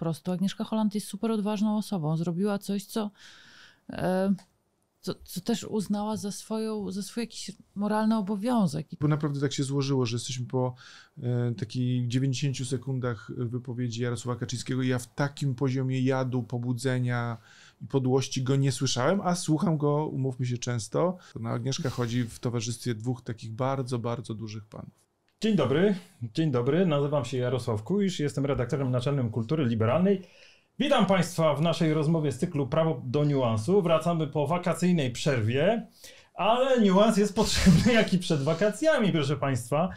prostu. Agnieszka Holland jest super odważną osobą. Zrobiła coś, co, e, co, co też uznała za, swoją, za swój jakiś moralny obowiązek. Bo naprawdę tak się złożyło, że jesteśmy po e, takich 90 sekundach wypowiedzi Jarosława Kaczyńskiego i ja w takim poziomie jadu, pobudzenia i podłości go nie słyszałem, a słucham go, umówmy się często. No, Agnieszka chodzi w towarzystwie dwóch takich bardzo, bardzo dużych panów. Dzień dobry, dzień dobry, nazywam się Jarosław Kuisz, jestem redaktorem naczelnym Kultury Liberalnej. Witam Państwa w naszej rozmowie z cyklu Prawo do niuansu. Wracamy po wakacyjnej przerwie, ale niuans jest potrzebny jak i przed wakacjami, proszę Państwa.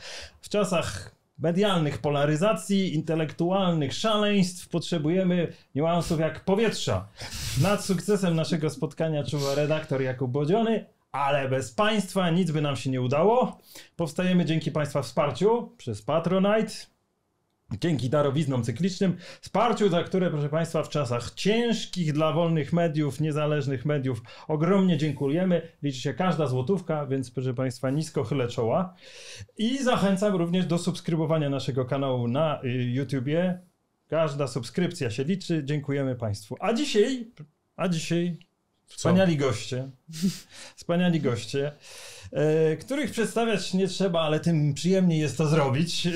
W czasach medialnych polaryzacji, intelektualnych szaleństw potrzebujemy niuansów jak powietrza. Nad sukcesem naszego spotkania czuwa redaktor Jakub Bodziony, ale bez Państwa nic by nam się nie udało. Powstajemy dzięki Państwa wsparciu przez Patronite, dzięki darowiznom cyklicznym, wsparciu, za które, proszę Państwa, w czasach ciężkich dla wolnych mediów, niezależnych mediów, ogromnie dziękujemy. Liczy się każda złotówka, więc, proszę Państwa, nisko chylę czoła. I zachęcam również do subskrybowania naszego kanału na y, YouTubie. Każda subskrypcja się liczy. Dziękujemy Państwu. A dzisiaj, a dzisiaj Wspaniali goście. Wspaniali goście, e, których przedstawiać nie trzeba, ale tym przyjemniej jest to zrobić. E,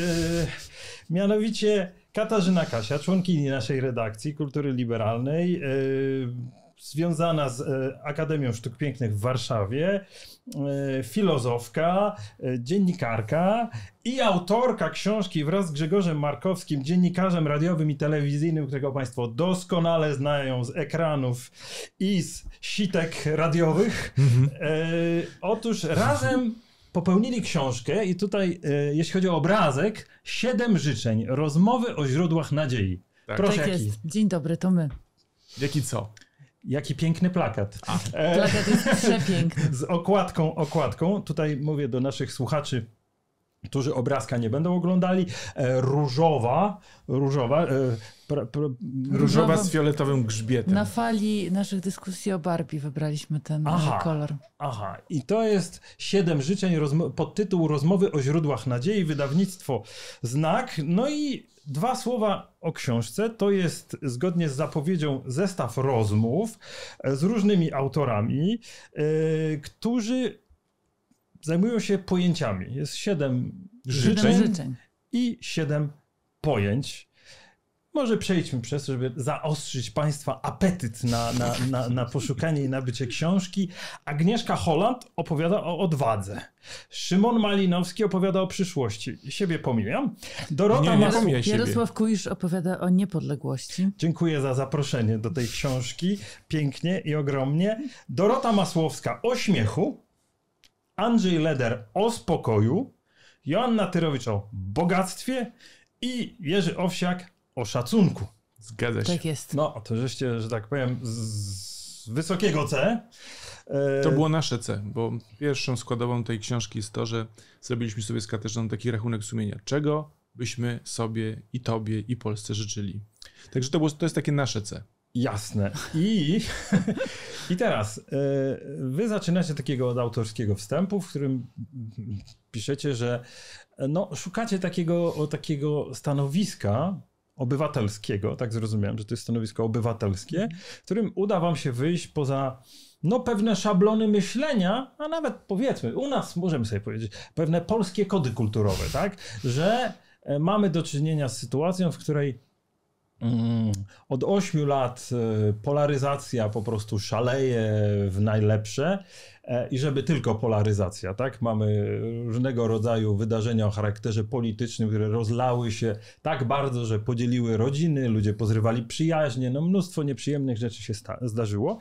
mianowicie Katarzyna Kasia, członkini naszej redakcji Kultury Liberalnej, e, związana z e, Akademią Sztuk Pięknych w Warszawie, e, filozofka, e, dziennikarka i autorka książki wraz z Grzegorzem Markowskim, dziennikarzem radiowym i telewizyjnym, którego Państwo doskonale znają z ekranów i z sitek radiowych. Mhm. otóż razem popełnili książkę i tutaj, jeśli chodzi o obrazek, siedem życzeń, rozmowy o źródłach nadziei. Tak. Proszę, tak jest. Dzień dobry, to my. Jaki co? Jaki piękny plakat. A. E, plakat jest przepiękny. Z okładką, okładką. Tutaj mówię do naszych słuchaczy, którzy obrazka nie będą oglądali. E, różowa, różowa, e, pra, pra, różowa z fioletowym grzbietem. Na fali naszych dyskusji o Barbie wybraliśmy ten aha, kolor. Aha, i to jest siedem życzeń pod tytuł Rozmowy o źródłach nadziei, wydawnictwo Znak. No i Dwa słowa o książce. To jest zgodnie z zapowiedzią zestaw rozmów e, z różnymi autorami, yy, którzy zajmują się pojęciami. Jest siedem życzeń, życzeń i siedem pojęć. Może przejdźmy przez to, żeby zaostrzyć Państwa apetyt na, na, na, na poszukanie i nabycie książki. Agnieszka Holland opowiada o odwadze. Szymon Malinowski opowiada o przyszłości. Siebie pomijam. Dorota nie, nie, Mas... nie Jarosław Kujisz opowiada o niepodległości. Dziękuję za zaproszenie do tej książki. Pięknie i ogromnie. Dorota Masłowska o śmiechu. Andrzej Leder o spokoju. Joanna Tyrowicz o bogactwie. I Jerzy Owsiak o szacunku. Zgadza się. Tak jest. No, to żeście, że tak powiem, z wysokiego C. E, to było nasze C, bo pierwszą składową tej książki jest to, że zrobiliśmy sobie z Katarzyną taki rachunek sumienia. Czego byśmy sobie i tobie i Polsce życzyli. Także to, było, to jest takie nasze C. Jasne. I, I teraz e, wy zaczynacie takiego od autorskiego wstępu, w którym piszecie, że no, szukacie takiego, takiego stanowiska, obywatelskiego, tak zrozumiałem, że to jest stanowisko obywatelskie, w którym uda wam się wyjść poza no pewne szablony myślenia, a nawet powiedzmy, u nas możemy sobie powiedzieć, pewne polskie kody kulturowe, tak, że e, mamy do czynienia z sytuacją, w której od 8 lat e, polaryzacja po prostu szaleje w najlepsze i żeby tylko polaryzacja, tak? Mamy różnego rodzaju wydarzenia o charakterze politycznym, które rozlały się tak bardzo, że podzieliły rodziny, ludzie pozrywali przyjaźnie, no mnóstwo nieprzyjemnych rzeczy się zdarzyło.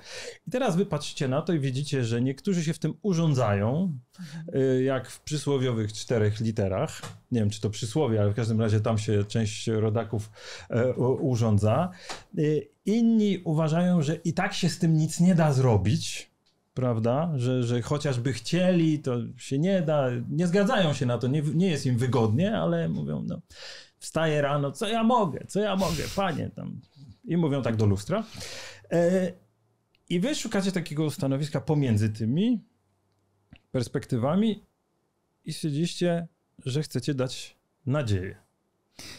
I teraz wy patrzycie na to i widzicie, że niektórzy się w tym urządzają, e, jak w przysłowiowych czterech literach. Nie wiem, czy to przysłowie, ale w każdym razie tam się część rodaków e, urządza. Inni uważają, że i tak się z tym nic nie da zrobić, prawda? Że, że chociażby chcieli, to się nie da, nie zgadzają się na to, nie, nie jest im wygodnie, ale mówią, no, wstaję rano, co ja mogę, co ja mogę, panie tam. I mówią tak do lustra. E, I wy szukacie takiego stanowiska pomiędzy tymi perspektywami i stwierdziliście, że chcecie dać nadzieję.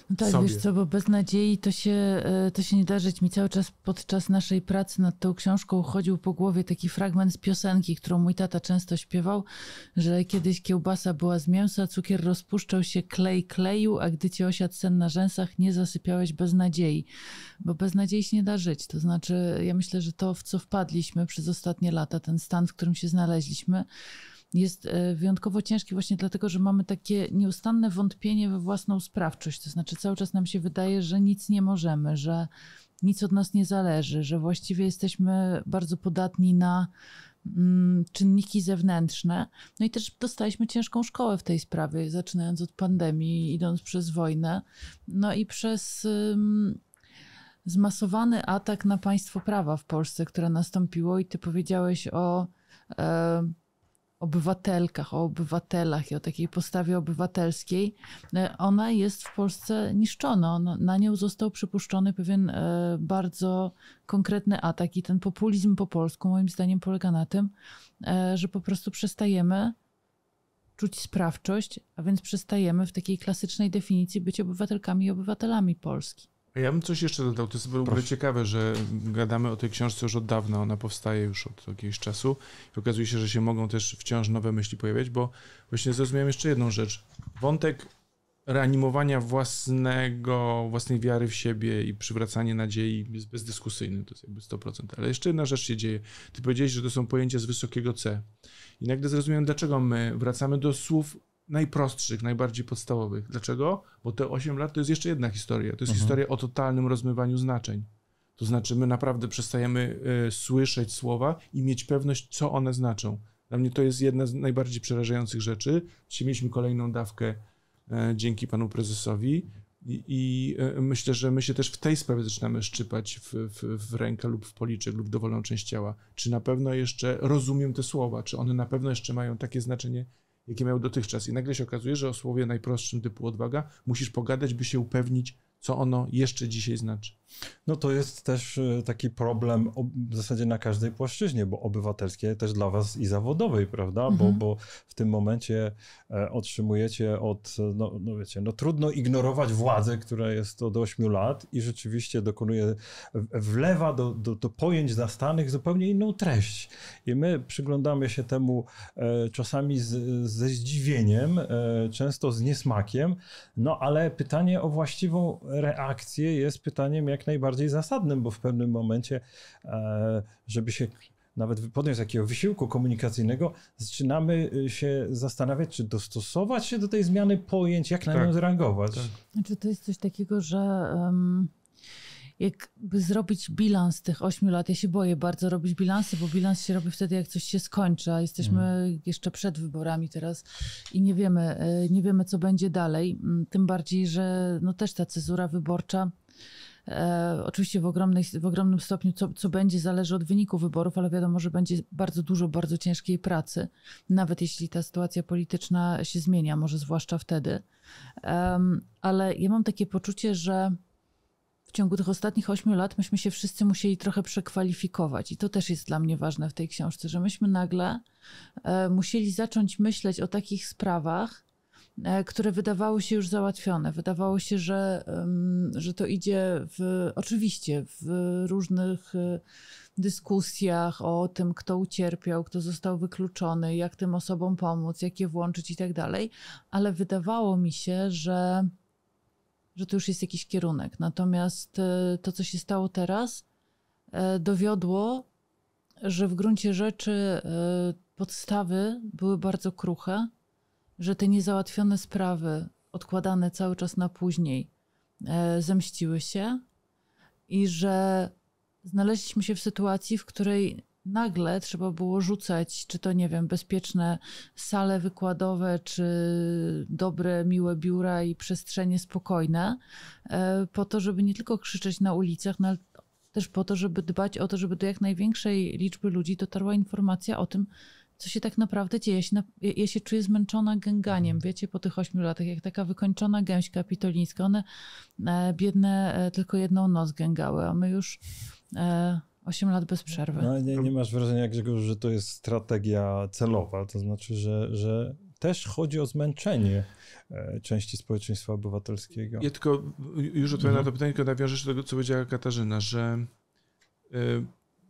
No tak, sobie. wiesz co, bo bez nadziei to się, e, to się nie da żyć. Mi cały czas podczas naszej pracy nad tą książką chodził po głowie taki fragment z piosenki, którą mój tata często śpiewał, że kiedyś kiełbasa była z mięsa, cukier rozpuszczał się, klej kleił, a gdy ci osiadł sen na rzęsach, nie zasypiałeś bez nadziei. Bo bez nadziei się nie da żyć. To znaczy, ja myślę, że to, w co wpadliśmy przez ostatnie lata, ten stan, w którym się znaleźliśmy, jest e, wyjątkowo ciężki właśnie dlatego, że mamy takie nieustanne wątpienie we własną sprawczość. To znaczy cały czas nam się wydaje, że nic nie możemy, że nic od nas nie zależy, że właściwie jesteśmy bardzo podatni na mm, czynniki zewnętrzne. No i też dostaliśmy ciężką szkołę w tej sprawie, zaczynając od pandemii, idąc przez wojnę, no i przez zmasowany atak na państwo prawa w Polsce, które nastąpiło i ty powiedziałeś o e, obywatelkach, o obywatelach i o takiej postawie obywatelskiej, e, ona jest w Polsce niszczona. On, na nią został przypuszczony pewien e, bardzo konkretny atak i ten populizm po polsku moim zdaniem polega na tym, e, że po prostu przestajemy czuć sprawczość, a więc przestajemy w takiej klasycznej definicji być obywatelkami i obywatelami Polski. Ja bym coś jeszcze dodał. To jest w ogóle ciekawe, że gadamy o tej książce już od dawna. Ona powstaje już od jakiegoś czasu. I okazuje się, że się mogą też wciąż nowe myśli pojawiać, bo właśnie zrozumiałem jeszcze jedną rzecz. Wątek reanimowania własnego, własnej wiary w siebie i przywracanie nadziei jest bezdyskusyjny. To jest jakby 100%. Ale jeszcze jedna rzecz się dzieje. Ty powiedziałeś, że to są pojęcia z wysokiego C. I nagle zrozumiałem, dlaczego my wracamy do słów najprostszych, najbardziej podstawowych. Dlaczego? Bo te 8 lat to jest jeszcze jedna historia. To jest Mhm. historia o totalnym rozmywaniu znaczeń. To znaczy, my naprawdę przestajemy y, słyszeć słowa i mieć pewność, co one znaczą. Dla mnie to jest jedna z najbardziej przerażających rzeczy. Dzisiaj mieliśmy kolejną dawkę e, dzięki panu prezesowi i, i e, myślę, że my się też w tej sprawie zaczynamy szczypać w, w, w rękę lub w policzek lub dowolną część ciała. Czy na pewno jeszcze rozumiem te słowa? Czy one na pewno jeszcze mają takie znaczenie, jakie miały dotychczas? I nagle się okazuje, że o słowie najprostszym typu odwaga musisz pogadać, by się upewnić, co ono jeszcze dzisiaj znaczy. No to jest też e, taki problem ob- w zasadzie na każdej płaszczyźnie, bo obywatelskie też dla was i zawodowej, prawda? Bo, Mhm. bo w tym momencie e, otrzymujecie od, e, no, no wiecie, no trudno ignorować władzę, która jest od 8 lat i rzeczywiście dokonuje, wlewa do, do, do pojęć zastanych zupełnie inną treść. I my przyglądamy się temu e, czasami z, ze zdziwieniem, często z niesmakiem, no ale pytanie o właściwą reakcję jest pytaniem jak najbardziej zasadnym, bo w pewnym momencie, e, żeby się nawet podjąć takiego wysiłku komunikacyjnego, zaczynamy y, się zastanawiać, czy dostosować się do tej zmiany pojęć, jak na Tak, nią zareagować. tak. Znaczy, to jest coś takiego, że um, jakby zrobić bilans tych ośmiu lat, ja się boję bardzo robić bilansy, bo bilans się robi wtedy, jak coś się skończy, a jesteśmy jeszcze przed wyborami teraz i nie wiemy, e, nie wiemy, co będzie dalej. Mm, Tym bardziej, że no też ta cezura wyborcza E, oczywiście w, ogromnej, w ogromnym stopniu, co, co będzie, zależy od wyniku wyborów, ale wiadomo, że będzie bardzo dużo, bardzo ciężkiej pracy, nawet jeśli ta sytuacja polityczna się zmienia, może zwłaszcza wtedy. Ale ja mam takie poczucie, że w ciągu tych ostatnich ośmiu lat myśmy się wszyscy musieli trochę przekwalifikować. I to też jest dla mnie ważne w tej książce, że myśmy nagle e, musieli zacząć myśleć o takich sprawach, które wydawały się już załatwione. Wydawało się, że, że to idzie w, oczywiście w różnych e, dyskusjach o tym, kto ucierpiał, kto został wykluczony, jak tym osobom pomóc, jak je włączyć i tak dalej, ale wydawało mi się, że, że to już jest jakiś kierunek. Natomiast e, to, co się stało teraz, e, dowiodło, że w gruncie rzeczy e, podstawy były bardzo kruche, że te niezałatwione sprawy, odkładane cały czas na później, e, zemściły się i że znaleźliśmy się w sytuacji, w której nagle trzeba było rzucać, czy to nie wiem, bezpieczne sale wykładowe, czy dobre, miłe biura i przestrzenie spokojne, e, po to, żeby nie tylko krzyczeć na ulicach, no, ale też po to, żeby dbać o to, żeby do jak największej liczby ludzi dotarła informacja o tym, co się tak naprawdę dzieje. Ja się, na, ja- się czuję zmęczona gęganiem, wiecie, po tych ośmiu latach, jak taka wykończona gęś kapitolińska. One e, biedne e, tylko jedną noc gęgały, a my już e, osiem lat bez przerwy. No, nie, nie masz wrażenia, Grzegorz, że to jest strategia celowa, to znaczy, że, że też chodzi o zmęczenie części społeczeństwa obywatelskiego. Ja tylko już odpowiem mhm. na to pytanie, tylko nawiążę do tego, co powiedziała Katarzyna, że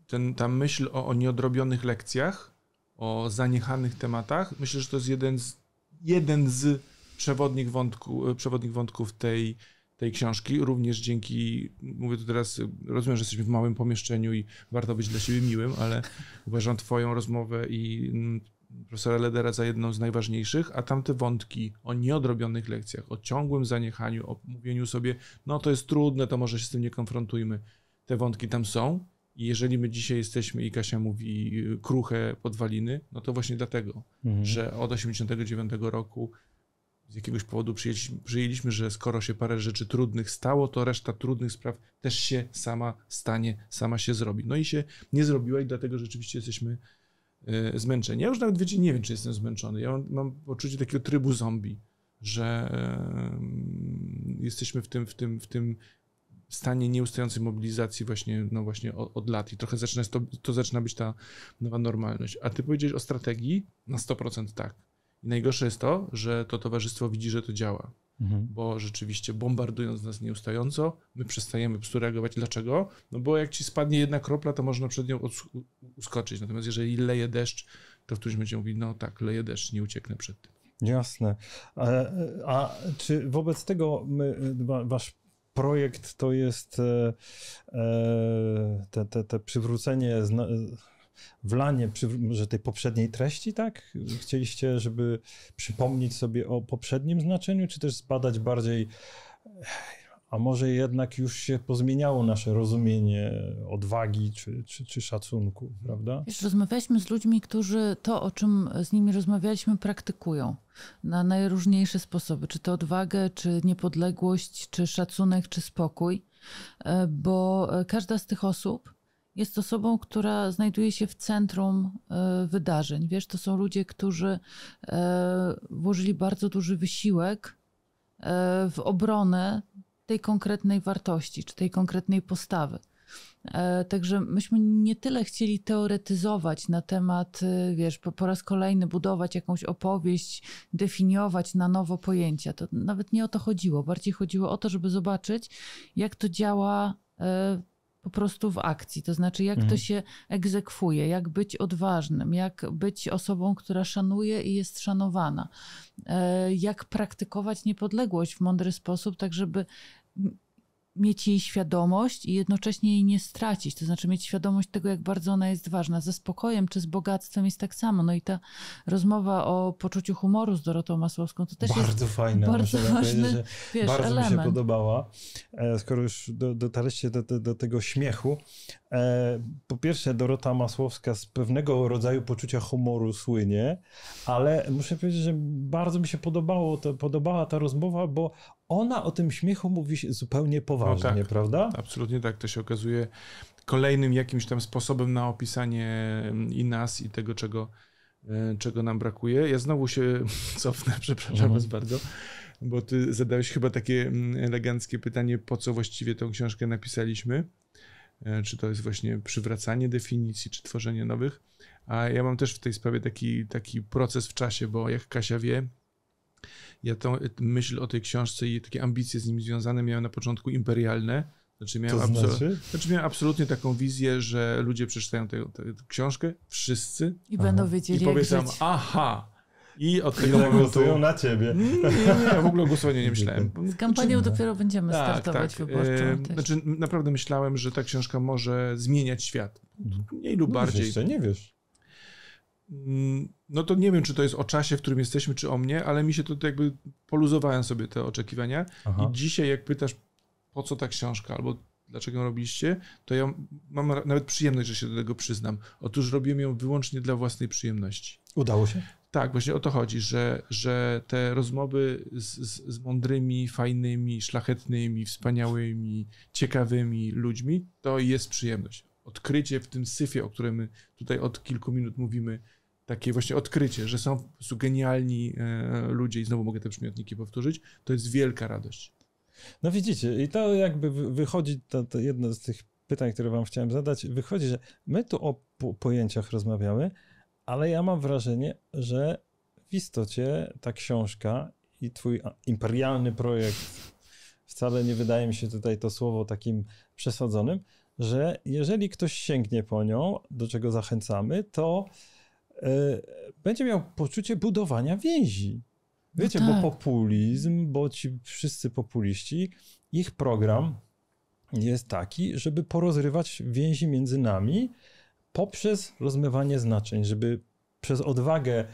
ten, ta myśl o, o nieodrobionych lekcjach, o zaniechanych tematach, myślę, że to jest jeden z, jeden z przewodnich, wątku, przewodnich wątków tej, tej książki, również dzięki, mówię tu teraz, rozumiem, że jesteśmy w małym pomieszczeniu i warto być dla siebie miłym, ale uważam twoją rozmowę i mm, profesora Ledera za jedną z najważniejszych, a tamte wątki o nieodrobionych lekcjach, o ciągłym zaniechaniu, o mówieniu sobie, no to jest trudne, to może się z tym nie konfrontujmy. Te wątki tam są i jeżeli my dzisiaj jesteśmy i Kasia mówi y, kruche podwaliny, no to właśnie dlatego, mhm. że od 89 roku z jakiegoś powodu przyjęliśmy, przyjęliśmy, że skoro się parę rzeczy trudnych stało, to reszta trudnych spraw też się sama stanie, sama się zrobi. No i się nie zrobiła i dlatego rzeczywiście jesteśmy y, zmęczeni. Ja już nawet wiecie, nie wiem, czy jestem zmęczony. Ja mam, mam poczucie takiego trybu zombie, że y, jesteśmy w tym, w tym, w tym stanie nieustającej mobilizacji właśnie, no właśnie od, od lat i trochę zaczyna, to, to zaczyna być ta nowa normalność. A ty powiedziałeś o strategii? Na 100% tak. I najgorsze jest to, że to towarzystwo widzi, że to działa. Mhm. Bo rzeczywiście bombardując nas nieustająco, my przestajemy prostu reagować. Dlaczego? No bo jak ci spadnie jedna kropla, to można przed nią uskoczyć. Natomiast jeżeli leje deszcz, to któryś będzie mówił, no tak, leje deszcz, nie ucieknę przed tym. Jasne. A, a czy wobec tego my, wasz projekt to jest e, e, te, te, te przywrócenie, wlanie że tej poprzedniej treści, tak? Chcieliście, żeby przypomnieć sobie o poprzednim znaczeniu, czy też zbadać bardziej a może jednak już się pozmieniało nasze rozumienie odwagi czy, czy, czy szacunku, prawda? Wiesz, rozmawialiśmy z ludźmi, którzy to, o czym z nimi rozmawialiśmy, praktykują na najróżniejsze sposoby. Czy to odwagę, czy niepodległość, czy szacunek, czy spokój. E, bo każda z tych osób jest osobą, która znajduje się w centrum e, wydarzeń. Wiesz, to są ludzie, którzy e, włożyli bardzo duży wysiłek w obronę tej konkretnej wartości, czy tej konkretnej postawy. E, także myśmy nie tyle chcieli teoretyzować na temat, e, wiesz, po, po, raz kolejny budować jakąś opowieść, definiować na nowo pojęcia. To nawet nie o to chodziło. Bardziej chodziło o to, żeby zobaczyć, jak to działa e, po prostu w akcji. To znaczy, jak mhm. to się egzekwuje, jak być odważnym, jak być osobą, która szanuje i jest szanowana, jak praktykować niepodległość w mądry sposób, tak żeby mieć jej świadomość i jednocześnie jej nie stracić. To znaczy mieć świadomość tego, jak bardzo ona jest ważna. Ze spokojem czy z bogactwem jest tak samo. No i ta rozmowa o poczuciu humoru z Dorotą Masłowską to też bardzo jest fajna, bardzo ważny wiesz, Bardzo element. mi się podobała. E, skoro już dotarliście do, do, do tego śmiechu. E, po pierwsze Dorota Masłowska z pewnego rodzaju poczucia humoru słynie, ale muszę powiedzieć, że bardzo mi się podobało, to, podobała ta rozmowa, bo ona o tym śmiechu mówi zupełnie poważnie, no tak, prawda? Absolutnie tak. To się okazuje kolejnym jakimś tam sposobem na opisanie mm, i nas, i tego, czego, e, czego nam brakuje. Ja znowu się cofnę, przepraszam mhm. was bardzo, bo ty zadałeś chyba takie mm, eleganckie pytanie, po co właściwie tą książkę napisaliśmy. E, czy to jest właśnie przywracanie definicji, czy tworzenie nowych. A ja mam też w tej sprawie taki, taki proces w czasie, bo jak Kasia wie, ja tą myśl o tej książce i takie ambicje z nim związane miałem na początku imperialne. Znaczy miałem, to znaczy? znaczy miałem absolutnie taką wizję, że ludzie przeczytają tę, tę, tę książkę, wszyscy. I będą wiedzieli, I powiedzą, aha, i od tego momentu... głosują na ciebie. Nie, nie, ja w ogóle o głosowaniu nie myślałem. Z kampanią znaczy, dopiero będziemy tak, startować tak. wyborczą. E, znaczy, naprawdę myślałem, że ta książka może zmieniać świat. Mhm. Mniej lub no, bardziej. Jeszcze nie wiesz. Mm, no to nie wiem, czy to jest o czasie, w którym jesteśmy, czy o mnie, ale mi się to, to jakby poluzowałem sobie te oczekiwania. Aha. I dzisiaj, jak pytasz, po co ta książka, albo dlaczego ją robiliście, to ja mam nawet przyjemność, że się do tego przyznam. Otóż robiłem ją wyłącznie dla własnej przyjemności. Udało się? Tak, właśnie o to chodzi, że, że te rozmowy z, z, z mądrymi, fajnymi, szlachetnymi, wspaniałymi, ciekawymi ludźmi, to jest przyjemność. Odkrycie w tym syfie, o którym tutaj od kilku minut mówimy, takie właśnie odkrycie, że są po prostu genialni e, ludzie i znowu mogę te przymiotniki powtórzyć, to jest wielka radość. No widzicie, i to jakby wychodzi, to, to jedno z tych pytań, które wam chciałem zadać, wychodzi, że my tu o po pojęciach rozmawiamy, ale ja mam wrażenie, że w istocie ta książka i twój imperialny projekt, wcale nie wydaje mi się tutaj to słowo takim przesadzonym, że jeżeli ktoś sięgnie po nią, do czego zachęcamy, to będzie miał poczucie budowania więzi. No Wiecie, no tak. bo populizm, bo ci wszyscy populiści, ich program jest taki, żeby porozrywać więzi między nami poprzez rozmywanie znaczeń, żeby przez odwagę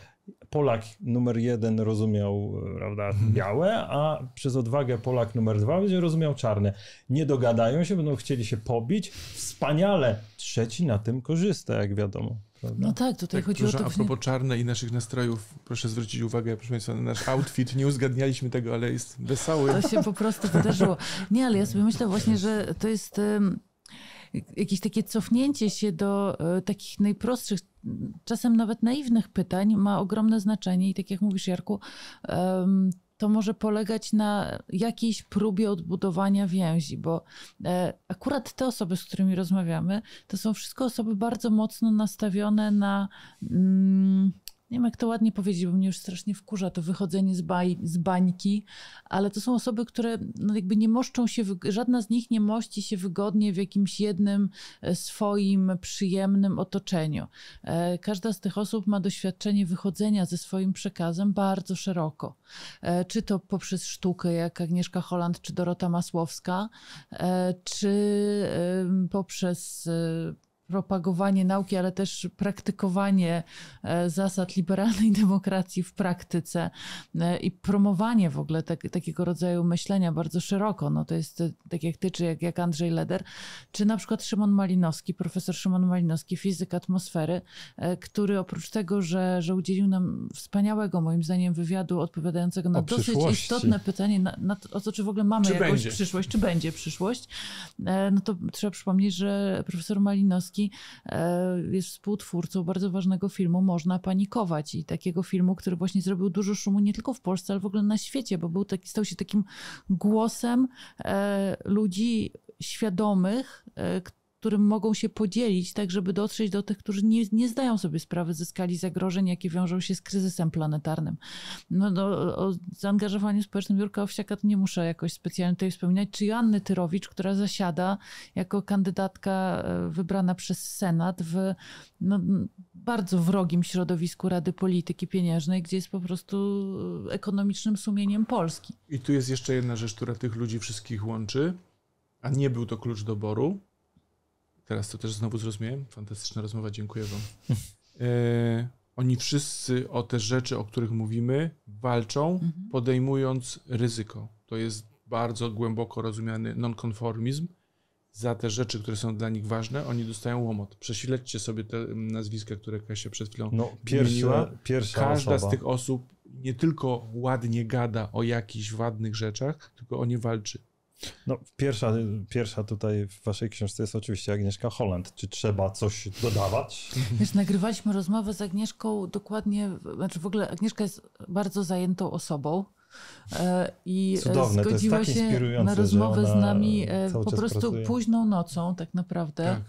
Polak numer jeden rozumiał prawda, mhm. białe, a przez odwagę Polak numer dwa będzie rozumiał czarne. Nie dogadają się, będą chcieli się pobić. Wspaniale. Trzeci na tym korzysta, jak wiadomo. Prawda? No tak, tutaj tak, chodzi proszę, o to... A propos czarne i naszych nastrojów, proszę zwrócić uwagę, proszę Państwa, na nasz outfit. Nie uzgadnialiśmy tego, ale jest wesoły. To się po prostu wydarzyło. Nie, ale ja sobie myślę właśnie, że to jest... Um jakieś takie cofnięcie się do e, takich najprostszych, czasem nawet naiwnych pytań ma ogromne znaczenie. I tak jak mówisz, Jarku, to może polegać na jakiejś próbie odbudowania więzi, bo e, akurat te osoby, z którymi rozmawiamy, to są wszystko osoby bardzo mocno nastawione na. Mm, nie wiem jak to ładnie powiedzieć, bo mnie już strasznie wkurza to wychodzenie z, baj, z bańki, ale to są osoby, które no jakby nie moszczą się, żadna z nich nie mości się wygodnie w jakimś jednym e, swoim przyjemnym otoczeniu. E, każda z tych osób ma doświadczenie wychodzenia ze swoim przekazem bardzo szeroko. E, czy to poprzez sztukę, jak Agnieszka Holland czy Dorota Masłowska, czy poprzez propagowanie nauki, ale też praktykowanie e, zasad liberalnej demokracji w praktyce e, i promowanie w ogóle tak, takiego rodzaju myślenia bardzo szeroko. No to jest e, tak jak ty, czy jak, jak Andrzej Leder, czy na przykład Szymon Malinowski, profesor Szymon Malinowski, fizyk atmosfery, który oprócz tego, że, że udzielił nam wspaniałego moim zdaniem wywiadu odpowiadającego na dosyć istotne pytanie, na, na to, o to, czy w ogóle mamy czy jakąś będzie. przyszłość, czy będzie przyszłość, no to trzeba przypomnieć, że profesor Malinowski E, jest współtwórcą bardzo ważnego filmu Można panikować. I takiego filmu, który właśnie zrobił dużo szumu nie tylko w Polsce, ale w ogóle na świecie, bo był taki, stał się takim głosem e, ludzi świadomych, e, którym mogą się podzielić, tak żeby dotrzeć do tych, którzy nie, nie zdają sobie sprawy ze skali zagrożeń, jakie wiążą się z kryzysem planetarnym. No, no, o zaangażowaniu społecznym Jurka Owsiaka to nie muszę jakoś specjalnie tutaj wspominać, czy Joanny Tyrowicz, która zasiada jako kandydatka e, wybrana przez Senat w no, bardzo wrogim środowisku Rady Polityki Pieniężnej, gdzie jest po prostu ekonomicznym sumieniem Polski. I tu jest jeszcze jedna rzecz, która tych ludzi wszystkich łączy, a nie był to klucz doboru, Teraz to też znowu zrozumiałem. Fantastyczna rozmowa, dziękuję Wam. E, oni wszyscy o te rzeczy, o których mówimy, walczą, mhm. podejmując ryzyko. To jest bardzo głęboko rozumiany nonkonformizm. Za te rzeczy, które są dla nich ważne, oni dostają łomot. Prześledźcie sobie te nazwiska, które Kasia przed chwilą no, pierwsza, pierwsza Każda osoba. z tych osób nie tylko ładnie gada o jakichś ładnych rzeczach, tylko o nie walczy. No, pierwsza, pierwsza tutaj w waszej książce jest oczywiście Agnieszka Holland. Czy trzeba coś dodawać? Wiesz, nagrywaliśmy rozmowę z Agnieszką dokładnie, znaczy w ogóle Agnieszka jest bardzo zajętą osobą. E, I Cudowne, zgodziła się na rozmowę z nami e, po prostu pracuje. późną nocą, tak naprawdę. Tak.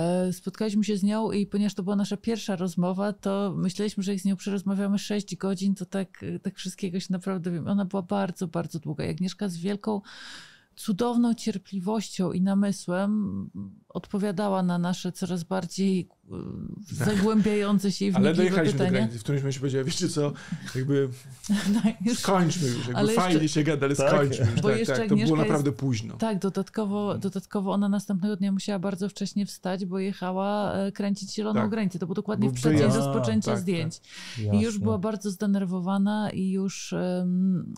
E, spotkaliśmy się z nią i ponieważ to była nasza pierwsza rozmowa, to myśleliśmy, że jak z nią przerozmawiamy 6 godzin, to tak, tak wszystkiego się naprawdę wiem. Ona była bardzo, bardzo długa. Agnieszka z wielką cudowną cierpliwością i namysłem odpowiadała na nasze coraz bardziej e, tak. zagłębiające się w Ale dojechaliśmy pytania. do granicy, w którymś momencie powiedziała, wiecie co, jakby no już, skończmy już, jakby fajnie jeszcze, się gada, ale tak? skończmy już. Bo tak, jeszcze tak, to było naprawdę jest, późno. Tak, dodatkowo, dodatkowo ona następnego dnia musiała bardzo wcześnie wstać, bo jechała e, kręcić Zieloną tak. Granicę. To był dokładnie w przeddzień rozpoczęcia tak, zdjęć. I już była bardzo zdenerwowana i już... Um,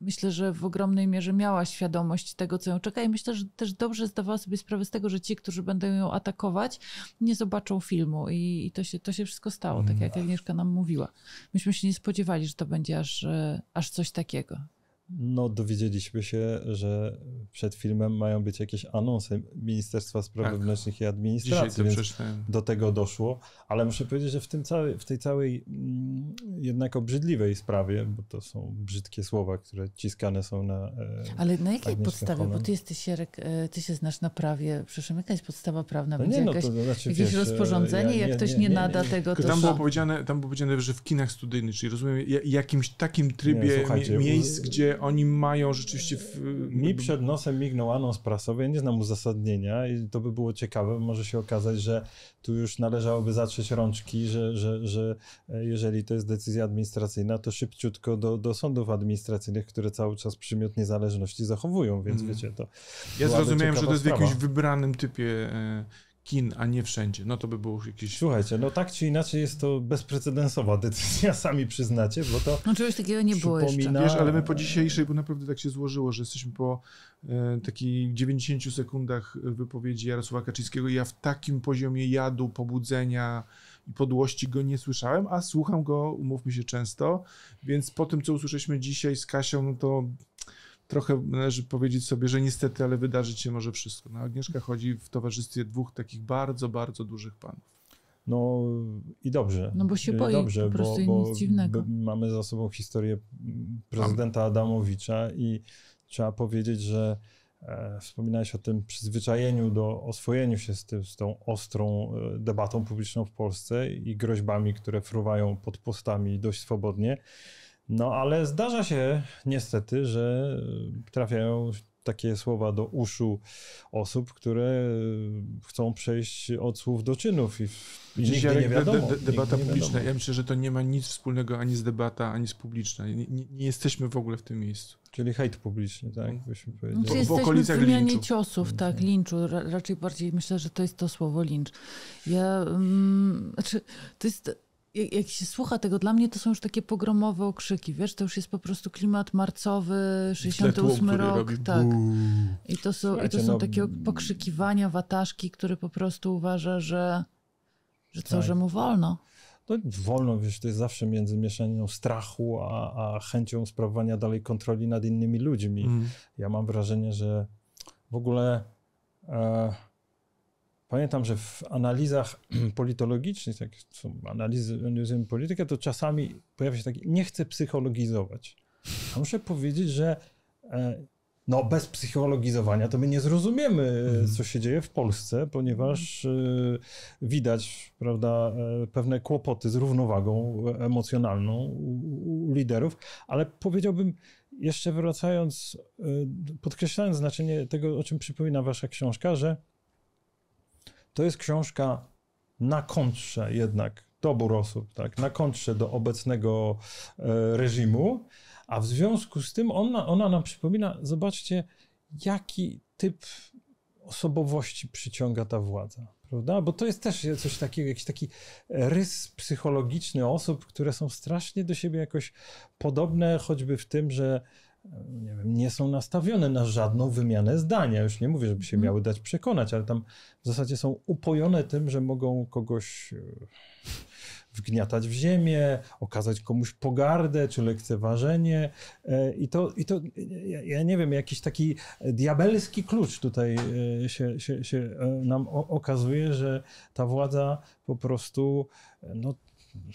myślę, że w ogromnej mierze miała świadomość tego, co ją czeka i myślę, że też dobrze zdawała sobie sprawę z tego, że ci, którzy będą ją atakować, nie zobaczą filmu i, i to, się, to się wszystko stało, tak jak Agnieszka nam mówiła. Myśmy się nie spodziewali, że to będzie aż, e, aż coś takiego. No, dowiedzieliśmy się, że przed filmem mają być jakieś anonsy Ministerstwa Spraw Tak. Wewnętrznych i Administracji, więc do tego doszło, ale muszę powiedzieć, że w, tym całej, w tej całej mm, jednak obrzydliwej sprawie, bo to są brzydkie słowa, które ciskane są na... E, Ale na jakiej Agnieszkę podstawie? Bo Holland. ty jesteś, Jarek, e, ty się znasz na prawie. Przepraszam, jaka jest podstawa prawna? no Będzie nie, no jakaś, to znaczy, jakieś wiesz, e, rozporządzenie? ja Jak ktoś nie, nada tego, to tam było, powiedziane, tam było powiedziane, że w kinach studyjnych, czyli rozumiem, ja- jakimś takim trybie miejsc, gdzie oni mają rzeczywiście... W, Mi przed nosem mignął anons prasowy, ja nie znam uzasadnienia i to by było ciekawe, może się okazać, że tu już należałoby zatrzeć rączki, że, że, że e, jeżeli to jest decyzja administracyjna, to szybciutko do, do sądów administracyjnych, które cały czas przymiot niezależności zachowują, więc Mm. wiecie, to Ja zrozumiałem, że to jest w jakimś wybranym typie e, kin, a nie wszędzie. No to by było jakieś... Słuchajcie, no tak czy inaczej jest to bezprecedensowa decyzja, sami przyznacie, bo to No czegoś takiego nie było jeszcze. Przypomina- Wiesz, ale my po dzisiejszej, bo naprawdę tak się złożyło, że jesteśmy po e, takich 90 sekundach wypowiedzi Jarosława Kaczyńskiego i ja w takim poziomie jadu, pobudzenia i podłości go nie słyszałem, a słucham go, umówmy się, często, więc po tym, co usłyszeliśmy dzisiaj z Kasią, no to trochę należy powiedzieć sobie, że niestety, ale wydarzyć się może wszystko. No, Agnieszka chodzi w towarzystwie dwóch takich bardzo, bardzo dużych panów. No i dobrze. No bo się I boi dobrze, po prostu bo, bo nic dziwnego. mamy za sobą historię prezydenta Adamowicza i trzeba powiedzieć, że e, wspominałeś o tym przyzwyczajeniu do oswojeniu się z, tym, z tą ostrą e, debatą publiczną w Polsce i groźbami, które fruwają pod postami dość swobodnie. No ale zdarza się niestety, że trafiają takie słowa do uszu osób, które chcą przejść od słów do czynów i, w- i Dzisiaj nigdy nie wiadomo. de- de- debata publiczna. wiadomo. Ja myślę, że to nie ma nic wspólnego ani z debata, ani z publiczna. Nie, nie, nie jesteśmy w ogóle w tym miejscu. Czyli hejt publiczny, tak? Mhm. Byśmy No, powiedzieli. czy w w okolicach wymianie linczu. ciosów, tak, linczu. Ra, raczej bardziej myślę, że to jest to słowo lincz. Ja, mm, znaczy, to jest, jak, jak się słucha tego, dla mnie to są już takie pogromowe okrzyki, wiesz, to już jest po prostu klimat marcowy, Tle tłum, 68 który rok, robi tak. I to są, i to są no- takie pokrzykiwania, wataszki, który po prostu uważa, że, że co, Tak. że mu wolno. No, wolno, wiesz, to jest zawsze między mieszaniną strachu, a, a chęcią sprawowania dalej kontroli nad innymi ludźmi. Mm. Ja mam wrażenie, że w ogóle e, pamiętam, że w analizach politologicznych, jak są analizy, analizujemy politykę, to czasami pojawia się takie, nie chcę psychologizować. A muszę powiedzieć, że e, no bez psychologizowania to my nie zrozumiemy, Mhm. co się dzieje w Polsce, ponieważ e, widać, prawda, e, pewne kłopoty z równowagą emocjonalną u, u- liderów, ale powiedziałbym, jeszcze wracając, podkreślając znaczenie tego, o czym przypomina wasza książka, że to jest książka na kontrze jednak dobór osób, tak, na kontrze do obecnego e, reżimu, a w związku z tym ona, ona nam przypomina, zobaczcie, jaki typ osobowości przyciąga ta władza, prawda? Bo to jest też coś takiego, jakiś taki rys psychologiczny osób, które są strasznie do siebie jakoś podobne, choćby w tym, że nie, wiem, nie są nastawione na żadną wymianę zdania. Już nie mówię, żeby się Mhm. miały dać przekonać, ale tam w zasadzie są upojone tym, że mogą kogoś e, wgniatać w ziemię, okazać komuś pogardę czy lekceważenie. E, I to, i to ja, nie wiem, jakiś taki diabelski klucz tutaj e, się, się, się nam okazuje, że ta władza po prostu no,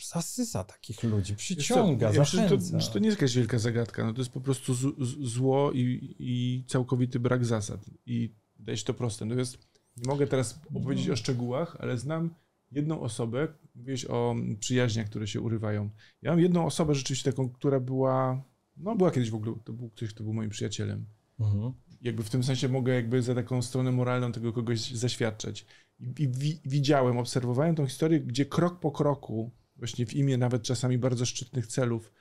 zasysa takich ludzi, przyciąga, co, ja zachęca. to, to nie jest jakaś wielka zagadka. No to jest po prostu z, z, zło i, i całkowity brak zasad. I wydaje się to proste. Natomiast nie mogę teraz opowiedzieć o szczegółach, ale znam jedną osobę, mówiłeś o przyjaźniach, które się urywają. Ja mam jedną osobę rzeczywiście taką, która była, no była kiedyś w ogóle, to był ktoś, kto był moim przyjacielem. Mhm. Jakby w tym sensie mogę jakby za taką stronę moralną tego kogoś zaświadczać. I, i wi, widziałem, obserwowałem tą historię, gdzie krok po kroku, właśnie w imię nawet czasami bardzo szczytnych celów,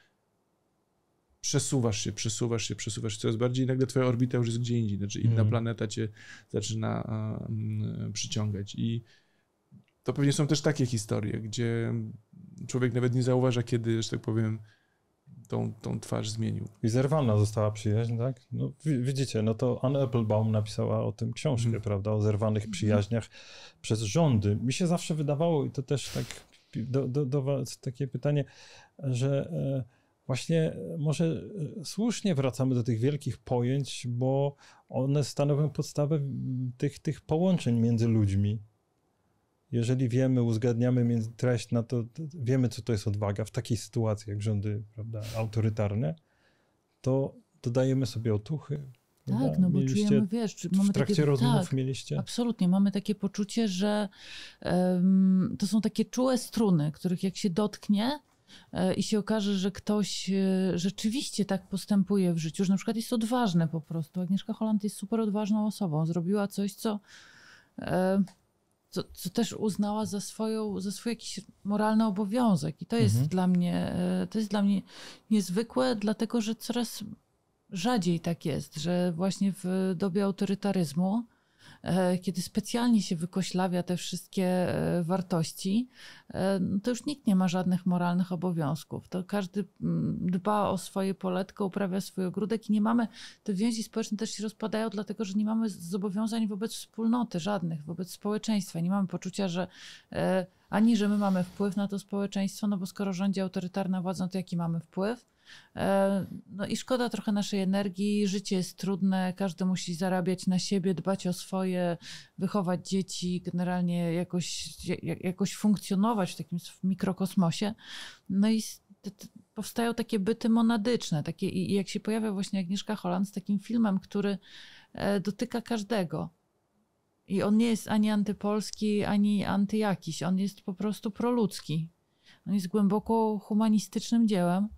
przesuwasz się, przesuwasz się, przesuwasz się coraz bardziej i nagle twoja orbita już jest gdzie indziej, znaczy inna Mhm. planeta cię zaczyna mm, przyciągać i to pewnie są też takie historie, gdzie człowiek nawet nie zauważa, kiedy, że tak powiem, tą, tą twarz zmienił. I zerwana została przyjaźń, tak? No, wi- widzicie, no to Anne Applebaum napisała o tym książkę, Mhm. prawda? O zerwanych przyjaźniach przez rządy. Mi się zawsze wydawało, i to też tak do, do, do was takie pytanie, że e, właśnie może słusznie wracamy do tych wielkich pojęć, bo one stanowią podstawę tych, tych połączeń między ludźmi. Jeżeli wiemy, uzgadniamy treść na to, wiemy, co to jest odwaga w takiej sytuacji, jak rządy prawda, autorytarne, to dodajemy sobie otuchy. Tak, no bo mieliście, czujemy, wiesz, mamy w trakcie takie, rozmów tak, mieliście? Absolutnie, mamy takie poczucie, że um, to są takie czułe struny, których jak się dotknie, e, i się okaże, że ktoś e, rzeczywiście tak postępuje w życiu, że na przykład jest odważny po prostu. Agnieszka Holland jest super odważną osobą. Zrobiła coś, co, e, co, co też uznała za, swoją, za swój jakiś moralny obowiązek. I to jest, mhm. dla mnie, to jest dla mnie niezwykłe, dlatego że coraz rzadziej tak jest, że właśnie w dobie autorytaryzmu, e, kiedy specjalnie się wykoślawia te wszystkie e, wartości, e, no to już nikt nie ma żadnych moralnych obowiązków. To każdy mm, dba o swoje poletko, uprawia swój ogródek i nie mamy, te więzi społeczne też się rozpadają, dlatego że nie mamy zobowiązań wobec wspólnoty żadnych, wobec społeczeństwa. Nie mamy poczucia, że ani że my mamy wpływ na to społeczeństwo, no bo skoro rządzi autorytarna władza, to jaki mamy wpływ? E, no i szkoda trochę naszej energii. Życie jest trudne, każdy musi zarabiać na siebie, dbać o swoje, wychować dzieci, generalnie jakoś, jakoś funkcjonować w takim mikrokosmosie. No i powstają takie byty monadyczne. Takie, I jak się pojawia właśnie Agnieszka Holland z takim filmem, który e, dotyka każdego. I on nie jest ani antypolski, ani antyjakiś. On jest po prostu proludzki. On jest głęboko humanistycznym dziełem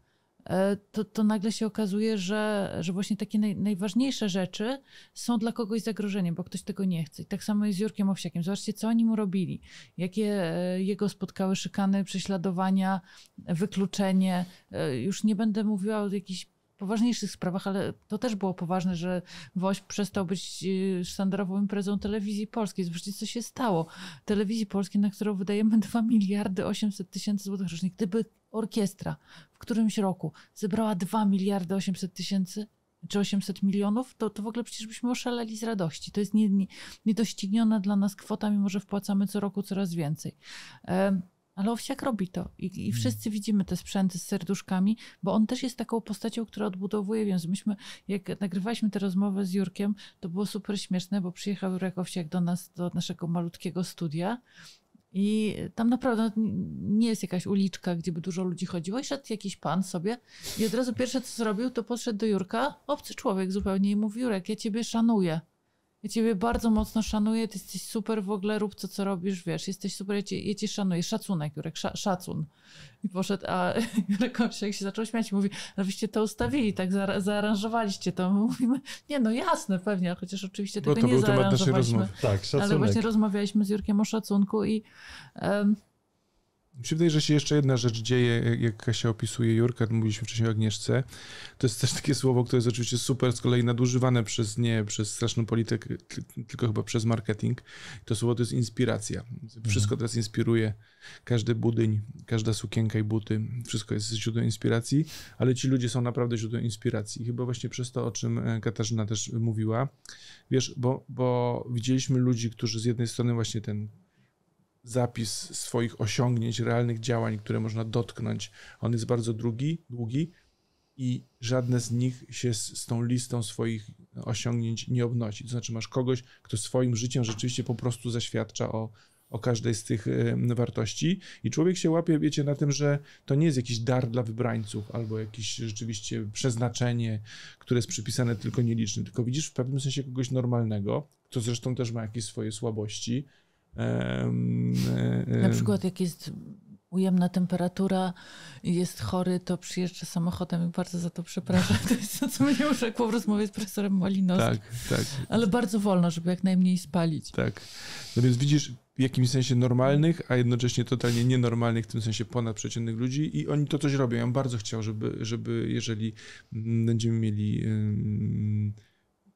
to, to nagle się okazuje, że, że właśnie takie naj, najważniejsze rzeczy są dla kogoś zagrożeniem, bo ktoś tego nie chce. I tak samo jest z Jurkiem Owsiakiem. Zobaczcie, co oni mu robili. Jakie e, jego spotkały szykany, prześladowania, wykluczenie. E, już nie będę mówiła o jakichś poważniejszych sprawach, ale to też było poważne, że WOŚ przestał być sztandarową imprezą telewizji polskiej. Zobaczcie, co się stało. Telewizji polskiej, na którą wydajemy 2 miliardy 800 tysięcy złotych rocznie. Gdyby orkiestra w którymś roku zebrała 2 miliardy 800 tysięcy czy 800 milionów, to, to w ogóle przecież byśmy oszaleli z radości. To jest niedościgniona nie, nie dla nas kwota, mimo że wpłacamy co roku coraz więcej. Ale Owsiak robi to I, i hmm. wszyscy widzimy te sprzęty z serduszkami, bo on też jest taką postacią, która odbudowuje więzy. Myśmy, jak nagrywaliśmy tę rozmowę z Jurkiem, to było super śmieszne, bo przyjechał Jurek Owsiak do nas, do naszego malutkiego studia i tam naprawdę nie jest jakaś uliczka, gdzie by dużo ludzi chodziło. I szedł jakiś pan sobie i od razu pierwsze co zrobił, to podszedł do Jurka, obcy człowiek zupełnie i mówi, Jurek, ja ciebie szanuję. Ja ciebie bardzo mocno szanuję, ty jesteś super w ogóle, rób co, co robisz, wiesz, jesteś super, ja cię, ja cię szanuję. Szacunek, Jurek, sz, szacun. I poszedł, a Jurek się zaczął śmiać i mówi, no wyście to ustawili, tak za, zaaranżowaliście to. My mówimy, nie no jasne, pewnie, chociaż oczywiście tego nie zaaranżowaliśmy. Tak, szacunek. Ale właśnie rozmawialiśmy z Jurkiem o szacunku i... Um, mi się wydaje, że się jeszcze jedna rzecz dzieje, jak się opisuje Jurka, mówiliśmy wcześniej o Agnieszce. To jest też takie słowo, które jest oczywiście super z kolei nadużywane przez nie, przez straszną politykę, tylko chyba przez marketing. To słowo to jest inspiracja. Wszystko mhm. teraz inspiruje. Każdy budyń, każda sukienka i buty, wszystko jest źródłem inspiracji, ale ci ludzie są naprawdę źródłem inspiracji. Chyba właśnie przez to, o czym e, Katarzyna też mówiła. Wiesz, bo, bo widzieliśmy ludzi, którzy z jednej strony właśnie ten zapis swoich osiągnięć, realnych działań, które można dotknąć. On jest bardzo długi, długi i żadne z nich się z, z, tą listą swoich osiągnięć nie obnosi. To znaczy masz kogoś, kto swoim życiem rzeczywiście po prostu zaświadcza o, o każdej z tych wartości i człowiek się łapie, wiecie, na tym, że to nie jest jakiś dar dla wybrańców albo jakieś rzeczywiście przeznaczenie, które jest przypisane tylko nielicznym, tylko widzisz w pewnym sensie kogoś normalnego, kto zresztą też ma jakieś swoje słabości, na przykład jak jest ujemna temperatura i jest chory, to przyjeżdża samochodem i bardzo za to przepraszam. To jest to, co mnie urzekło w rozmowie z profesorem Malinowskim. Tak, tak. Ale bardzo wolno, żeby jak najmniej spalić. Tak. No więc widzisz w jakimś sensie normalnych, a jednocześnie totalnie nienormalnych, w tym sensie ponadprzeciętnych ludzi i oni to coś robią. Ja bym bardzo chciał, żeby, żeby jeżeli będziemy mieli... Yy,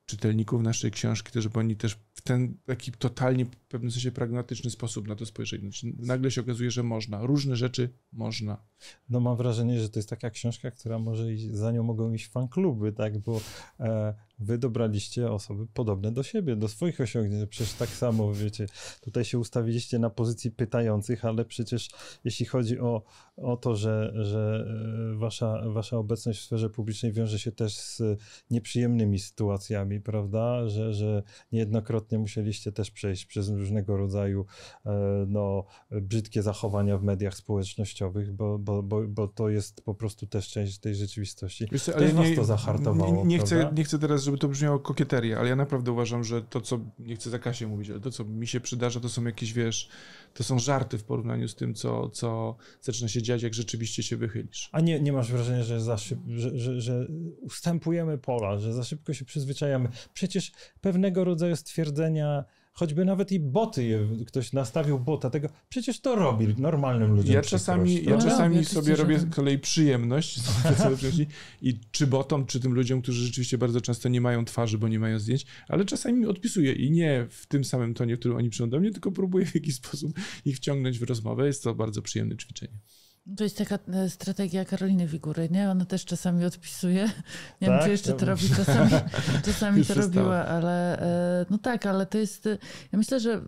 czytelników naszej książki, to żeby oni też w ten taki totalnie w pewnym sensie pragmatyczny sposób na to spojrzeli. Znaczy, nagle się okazuje, że można. Różne rzeczy można. No mam wrażenie, że to jest taka książka, która może iść, za nią mogą iść fankluby, tak, bo e, wy dobraliście osoby podobne do siebie, do swoich osiągnięć. Przecież tak samo, wiecie, tutaj się ustawiliście na pozycji pytających, ale przecież jeśli chodzi o, o to, że, że e, wasza, wasza obecność w sferze publicznej wiąże się też z nieprzyjemnymi sytuacjami, prawda, że, że niejednokrotnie musieliście też przejść przez różnego rodzaju e, no, brzydkie zachowania w mediach społecznościowych, bo, bo, bo, bo to jest po prostu też część tej rzeczywistości. Wiesz co, też ale was nie, to zahartowało, nie, nie, chcę, nie chcę teraz, żeby to brzmiało kokieteria, ale ja naprawdę uważam, że to, co, nie chcę za Kasię mówić, ale to, co mi się przydarza, to są jakieś, wiesz, to są żarty w porównaniu z tym, co, co zaczyna się dziać, jak rzeczywiście się wychylisz. A nie, nie masz wrażenia, że, za szyb, że, że, że ustępujemy pola, że za szybko się przyzwyczajamy. Przecież pewnego rodzaju stwierdzenia, choćby nawet i boty, je, ktoś nastawił bota tego, przecież to robi normalnym ludziom. Ja przykrość, czasami, ja? No, czasami oczywiście, sobie robię z kolei przyjemność i czy botom, czy tym ludziom, którzy rzeczywiście bardzo często nie mają twarzy, bo nie mają zdjęć, ale czasami odpisuję i nie w tym samym tonie, w którym oni przychodzą do mnie, tylko próbuję w jakiś sposób ich wciągnąć w rozmowę. Jest to bardzo przyjemne ćwiczenie. To jest taka e, strategia Karoliny Wigury, nie? Ona też czasami odpisuje. Nie wiem, Tak? czy jeszcze to robi, czasami, czasami to robiła, ale e, no tak, ale to jest, e, ja myślę, że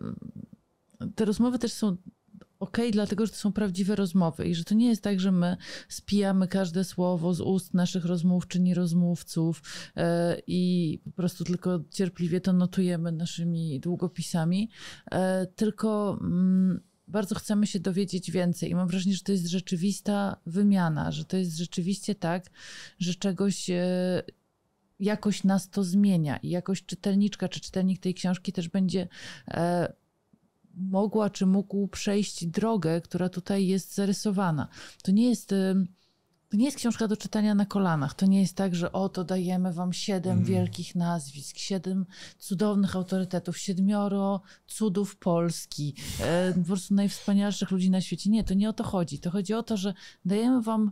te rozmowy też są okej, dlatego, że to są prawdziwe rozmowy i że to nie jest tak, że my spijamy każde słowo z ust naszych rozmówczyń i rozmówców i po prostu tylko cierpliwie to notujemy naszymi długopisami, tylko mm, bardzo chcemy się dowiedzieć więcej i mam wrażenie, że to jest rzeczywista wymiana, że to jest rzeczywiście tak, że czegoś e, jakoś nas to zmienia i jakoś czytelniczka czy czytelnik tej książki też będzie e, mogła czy mógł przejść drogę, która tutaj jest zarysowana. To nie jest. To nie jest książka do czytania na kolanach. To nie jest tak, że oto dajemy wam siedem Mhm. wielkich nazwisk, siedem cudownych autorytetów, siedmioro cudów Polski, e, po prostu najwspanialszych ludzi na świecie. Nie, to nie o to chodzi. To chodzi o to, że dajemy wam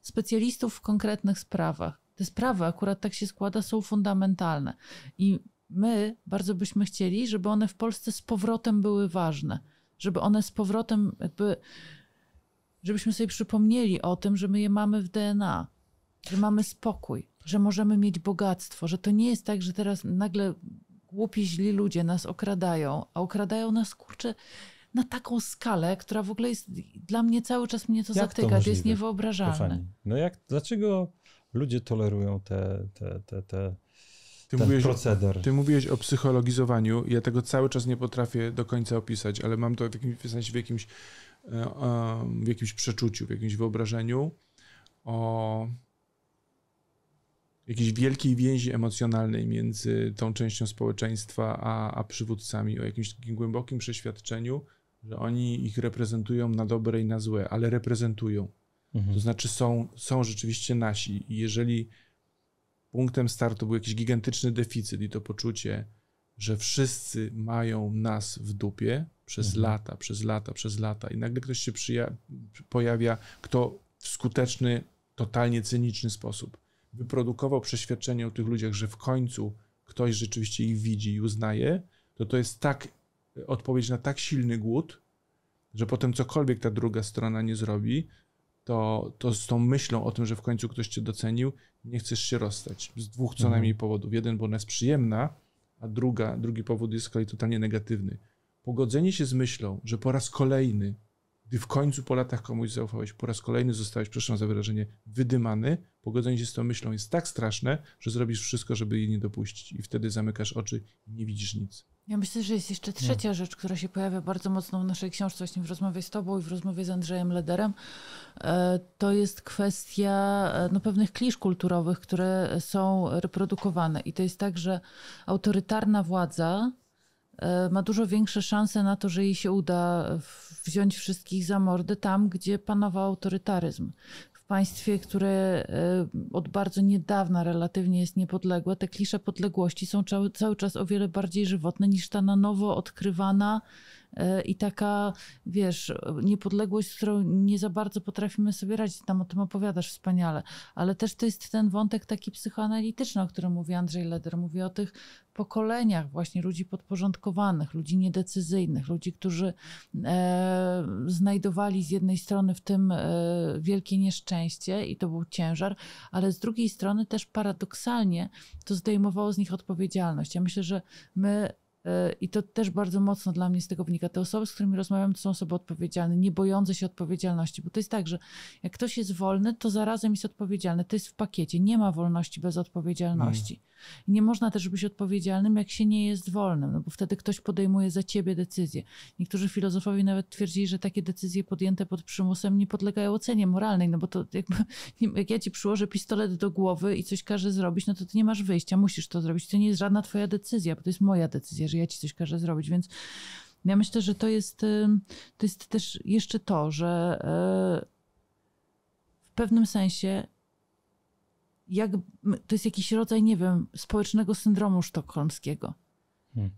specjalistów w konkretnych sprawach. Te sprawy, akurat tak się składa, są fundamentalne. I my bardzo byśmy chcieli, żeby one w Polsce z powrotem były ważne. Żeby one z powrotem jakby, żebyśmy sobie przypomnieli o tym, że my je mamy w DNA, że mamy spokój, że możemy mieć bogactwo, że to nie jest tak, że teraz nagle głupi, źli ludzie nas okradają, a okradają nas, kurczę, na taką skalę, która w ogóle jest, dla mnie cały czas mnie to Jak to zatyka, to, jest możliwe, niewyobrażalne. Kochani, no jak, dlaczego ludzie tolerują te, te, te, te, Ty ten mówiłeś, proceder? ty mówiłeś o psychologizowaniu. Ja tego cały czas nie potrafię do końca opisać, ale mam to w jakimś, w sensie w jakimś, w jakimś przeczuciu, w jakimś wyobrażeniu o jakiejś wielkiej więzi emocjonalnej między tą częścią społeczeństwa a, a przywódcami, o jakimś takim głębokim przeświadczeniu, że oni ich reprezentują na dobre i na złe, ale reprezentują. Mhm. To znaczy są, są rzeczywiście nasi i jeżeli punktem startu był jakiś gigantyczny deficyt i to poczucie, że wszyscy mają nas w dupie przez Mhm. lata, przez lata, przez lata i nagle ktoś się pojawia, kto w skuteczny, totalnie cyniczny sposób wyprodukował przeświadczenie o tych ludziach, że w końcu ktoś rzeczywiście ich widzi i uznaje, to to jest tak odpowiedź na tak silny głód, że potem cokolwiek ta druga strona nie zrobi, to, to z tą myślą o tym, że w końcu ktoś cię docenił, nie chcesz się rozstać. Z dwóch co Mhm. najmniej powodów. Jeden, bo ona jest przyjemna, a druga, drugi powód jest z kolei totalnie negatywny. Pogodzenie się z myślą, że po raz kolejny, gdy w końcu po latach komuś zaufałeś, po raz kolejny zostałeś, przepraszam za wyrażenie, wydymany, pogodzenie się z tą myślą jest tak straszne, że zrobisz wszystko, żeby jej nie dopuścić i wtedy zamykasz oczy i nie widzisz nic. Ja myślę, że jest jeszcze trzecia rzecz, która się pojawia bardzo mocno w naszej książce, właśnie w rozmowie z Tobą i w rozmowie z Andrzejem Lederem. E, To jest kwestia e, no, pewnych klisz kulturowych, które są reprodukowane. I to jest tak, że autorytarna władza ma dużo większe szanse na to, że jej się uda w- wziąć wszystkich za mordę tam, gdzie panował autorytaryzm. W państwie, które e, od bardzo niedawna relatywnie jest niepodległe, te klisze podległości są cały, czas o wiele bardziej żywotne niż ta na nowo odkrywana e, i taka, wiesz, niepodległość, z którą nie za bardzo potrafimy sobie radzić. Tam o tym opowiadasz wspaniale. Ale też to jest ten wątek taki psychoanalityczny, o którym mówi Andrzej Leder. Mówi o tych pokoleniach właśnie ludzi podporządkowanych, ludzi niedecyzyjnych, ludzi, którzy e, znajdowali z jednej strony w tym e, wielkie nieszczęście i to był ciężar, ale z drugiej strony też paradoksalnie to zdejmowało z nich odpowiedzialność. Ja myślę, że my E, I to też bardzo mocno dla mnie z tego wynika. Te osoby, z którymi rozmawiam, to są osoby odpowiedzialne, nie bojące się odpowiedzialności, bo to jest tak, że jak ktoś jest wolny, to zarazem jest odpowiedzialny. To jest w pakiecie. Nie ma wolności bez odpowiedzialności. Mm. Nie można też być odpowiedzialnym, jak się nie jest wolnym, no bo wtedy ktoś podejmuje za ciebie decyzję. Niektórzy filozofowie nawet twierdzili, że takie decyzje podjęte pod przymusem nie podlegają ocenie moralnej, no bo to jakby, jak ja ci przyłożę pistolet do głowy i coś każę zrobić, no to ty nie masz wyjścia, musisz to zrobić. To nie jest żadna twoja decyzja, bo to jest moja decyzja, że ja ci coś każę zrobić, więc ja myślę, że to jest, to jest też jeszcze to, że e, w pewnym sensie jak, to jest jakiś rodzaj, nie wiem, społecznego syndromu sztokholmskiego. Hmm.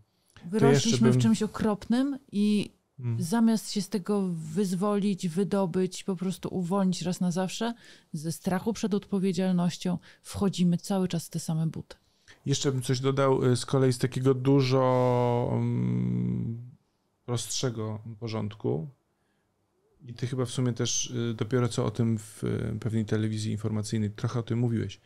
Wyrośliśmy bym... w czymś okropnym i hmm. zamiast się z tego wyzwolić, wydobyć, po prostu uwolnić raz na zawsze, ze strachu przed odpowiedzialnością wchodzimy cały czas w te same buty. Jeszcze bym coś dodał y, z kolei z takiego dużo um, prostszego porządku. I ty chyba w sumie też y, dopiero co o tym w y, pewnej telewizji informacyjnej trochę o tym mówiłeś.